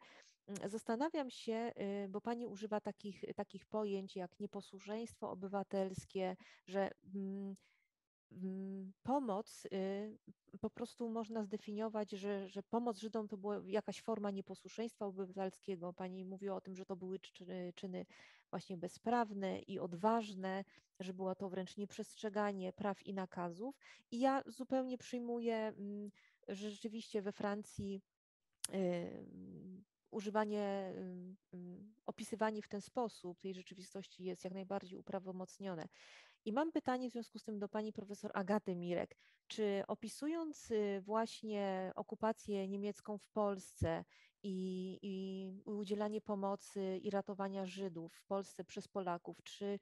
Zastanawiam się, bo Pani używa takich, takich pojęć jak nieposłuszeństwo obywatelskie, że pomoc y, po prostu można zdefiniować, że, że pomoc Żydom to była jakaś forma nieposłuszeństwa obywatelskiego. Pani mówiła o tym, że to były czyny właśnie bezprawne i odważne, że było to wręcz nieprzestrzeganie praw i nakazów. I ja zupełnie przyjmuję, mm, że rzeczywiście we Francji y, używanie, opisywanie w ten sposób tej rzeczywistości jest jak najbardziej uprawomocnione. I mam pytanie w związku z tym do pani profesor Agaty Mirek. Czy opisując y, właśnie okupację niemiecką w Polsce i, i udzielanie pomocy i ratowania Żydów w Polsce przez Polaków, czy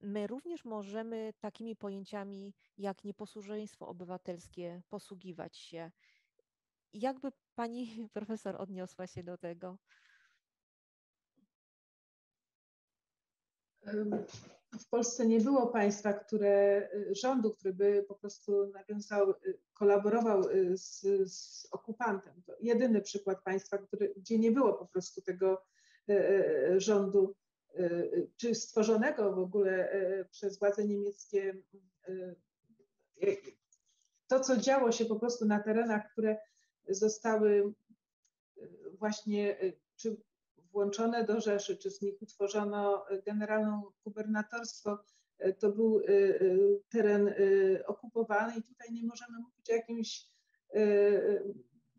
my również możemy takimi pojęciami jak nieposłuszeństwo obywatelskie posługiwać się? Jakby pani profesor odniosła się do tego? W Polsce nie było państwa, które, y, rządu, który by po prostu nawiązał, y, kolaborował y, z, z okupantem. To jedyny przykład państwa, który, gdzie nie było po prostu tego rządu, czy stworzonego w ogóle przez władze niemieckie. To, co działo się po prostu na terenach, które zostały właśnie, czy włączone do Rzeszy, czy z nich utworzono e, generalną gubernatorstwo, e, to był e, teren okupowany. I tutaj nie możemy mówić o jakimś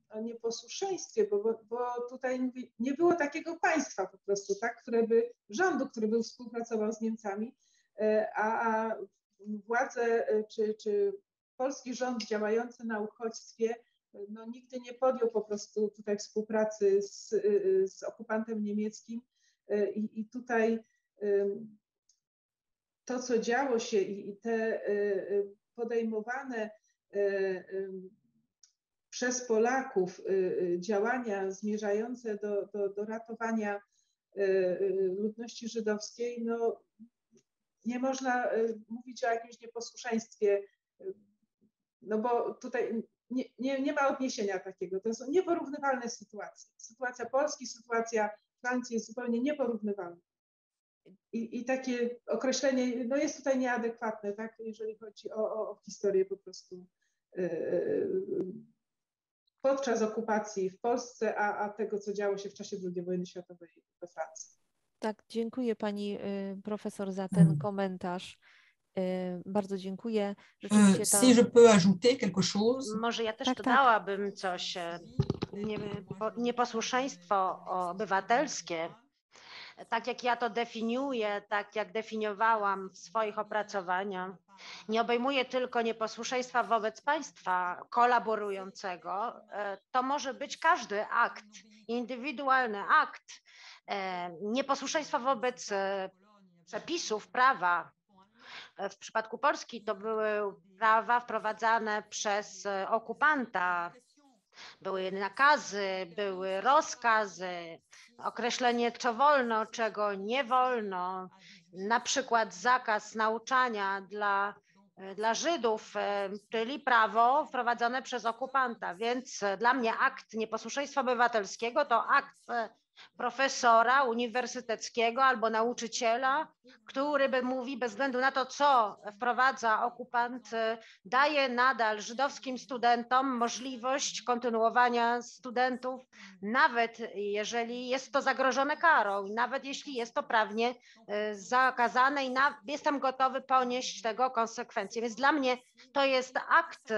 o nieposłuszeństwie, bo, bo tutaj nie było takiego państwa po prostu, tak, które by, rządu, który by współpracował z Niemcami, a, a władze czy, czy polski rząd działający na uchodźstwie no, nigdy nie podjął po prostu tutaj współpracy z, z okupantem niemieckim. E, i, i tutaj to, co działo się i, i te podejmowane przez Polaków działania zmierzające do, do, do ratowania ludności żydowskiej, no, nie można mówić o jakimś nieposłuszeństwie, no bo tutaj nie, nie, nie ma odniesienia takiego. To są nieporównywalne sytuacje. Sytuacja Polski, sytuacja Francji jest zupełnie nieporównywalna. I, I, takie określenie no jest tutaj nieadekwatne, tak, jeżeli chodzi o, o, o historię po prostu yy, podczas okupacji w Polsce, a, a tego, co działo się w czasie II wojny światowej we Francji. Tak, dziękuję pani y, profesor za ten hmm. komentarz. Y, bardzo dziękuję. Rzeczywiście ta... Si je peux ajouter quelque chose. Może ja też tak, tak. dodałabym tak. coś. E, nie, nieposłuszeństwo obywatelskie, tak jak ja to definiuję, tak jak definiowałam w swoich opracowaniach, nie obejmuje tylko nieposłuszeństwa wobec państwa kolaborującego, e, to może być każdy akt, indywidualny akt e, nieposłuszeństwa wobec przepisów prawa. W przypadku Polski to były prawa wprowadzane przez okupanta, były nakazy, były rozkazy, określenie, co wolno, czego nie wolno, na przykład zakaz nauczania dla, dla Żydów, e, czyli prawo wprowadzone przez okupanta. Więc dla mnie akt nieposłuszeństwa obywatelskiego to akt e, profesora uniwersyteckiego albo nauczyciela, który by mówi, bez względu na to, co wprowadza okupant, daje nadal żydowskim studentom możliwość kontynuowania studentów, nawet jeżeli jest to zagrożone karą, nawet jeśli jest to prawnie e, zakazane i jestem gotowy ponieść tego konsekwencje. Więc dla mnie to jest akt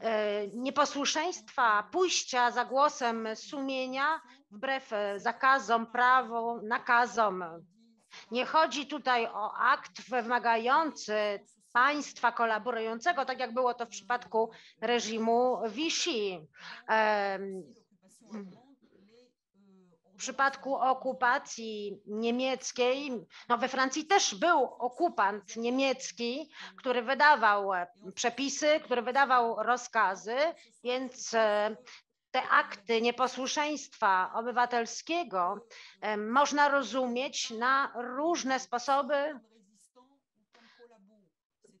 E, nieposłuszeństwa, pójścia za głosem sumienia wbrew e, zakazom, prawom, nakazom. Nie chodzi tutaj o akt wymagający państwa kolaborującego, tak jak było to w przypadku reżimu Vichy w przypadku okupacji niemieckiej, no we Francji też był okupant niemiecki, który wydawał e, przepisy, który wydawał rozkazy, więc e, te akty nieposłuszeństwa obywatelskiego e, można rozumieć na różne sposoby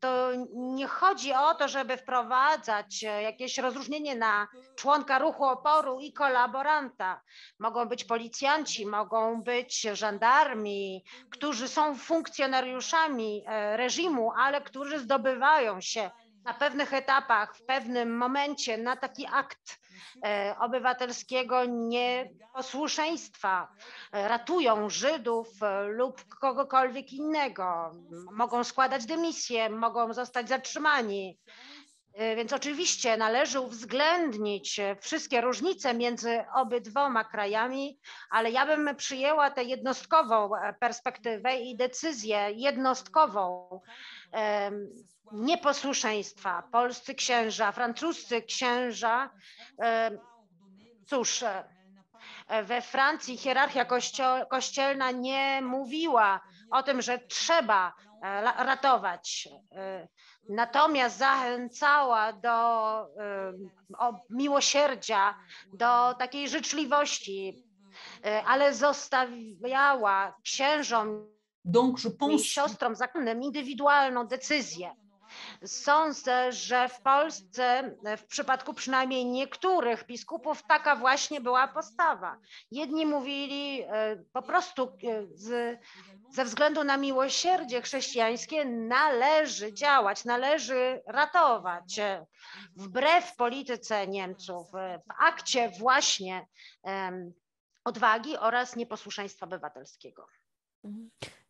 to nie chodzi o to, żeby wprowadzać e, jakieś rozróżnienie na członka ruchu oporu i kolaboranta. Mogą być policjanci, mogą być żandarmi, którzy są funkcjonariuszami e, reżimu, ale którzy zdobywają się na pewnych etapach, w pewnym momencie na taki akt e, obywatelskiego nieposłuszeństwa, e, ratują Żydów e, lub kogokolwiek innego, mogą składać dymisję, mogą zostać zatrzymani. Więc oczywiście należy uwzględnić wszystkie różnice między obydwoma krajami, ale ja bym przyjęła tę jednostkową perspektywę i decyzję jednostkową nieposłuszeństwa. Polscy księża, francuscy księża, e, cóż, e, we Francji hierarchia kościelna nie mówiła o tym, że trzeba e, ratować. Natomiast zachęcała do miłosierdzia, do takiej życzliwości, ale zostawiała księżom Donc, je pense... i siostrom zakonnym indywidualną decyzję. Sądzę, że w Polsce, w przypadku przynajmniej niektórych biskupów, taka właśnie była postawa. Jedni mówili e, po prostu e, z, ze względu na miłosierdzie chrześcijańskie należy działać, należy ratować. Wbrew polityce Niemców, e, w akcie właśnie odwagi oraz nieposłuszeństwa obywatelskiego.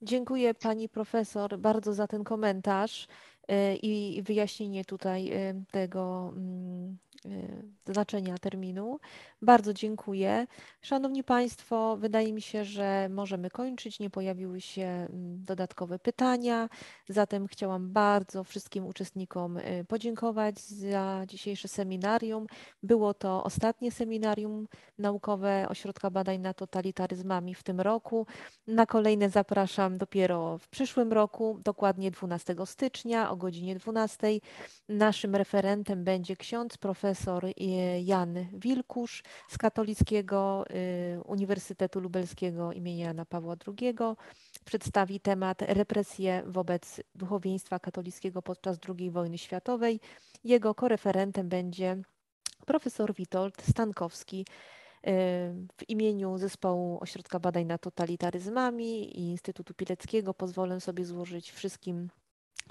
Dziękuję pani profesor bardzo za ten komentarz. E, i wyjaśnienie tutaj e, tego mm, e, znaczenia terminu. Bardzo dziękuję. Szanowni Państwo, wydaje mi się, że możemy kończyć. Nie pojawiły się mm, dodatkowe pytania. Zatem chciałam bardzo wszystkim uczestnikom podziękować za dzisiejsze seminarium. Było to ostatnie seminarium naukowe Ośrodka Badań nad Totalitaryzmami w tym roku. Na kolejne zapraszam dopiero w przyszłym roku, dokładnie 12 stycznia o godzinie 12. Naszym referentem będzie ksiądz profesor Jan Wilkusz z Katolickiego y, Uniwersytetu Lubelskiego imienia Jana Pawła II. Przedstawi temat represje wobec duchowieństwa katolickiego podczas II wojny światowej. Jego koreferentem będzie profesor Witold Stankowski y, w imieniu Zespołu Ośrodka Badań nad Totalitaryzmami i Instytutu Pileckiego pozwolę sobie złożyć wszystkim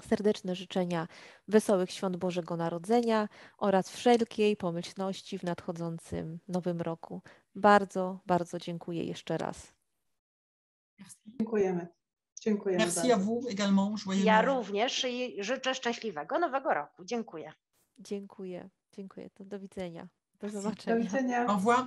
Serdeczne życzenia wesołych świąt Bożego Narodzenia oraz wszelkiej pomyślności w nadchodzącym nowym roku. Bardzo, bardzo dziękuję jeszcze raz. Dziękujemy. Dziękujemy. Merci à vous également. Ja również i życzę szczęśliwego nowego roku. Dziękuję. Dziękuję. Dziękuję. To do widzenia. Do zobaczenia. Do widzenia. Au revoir.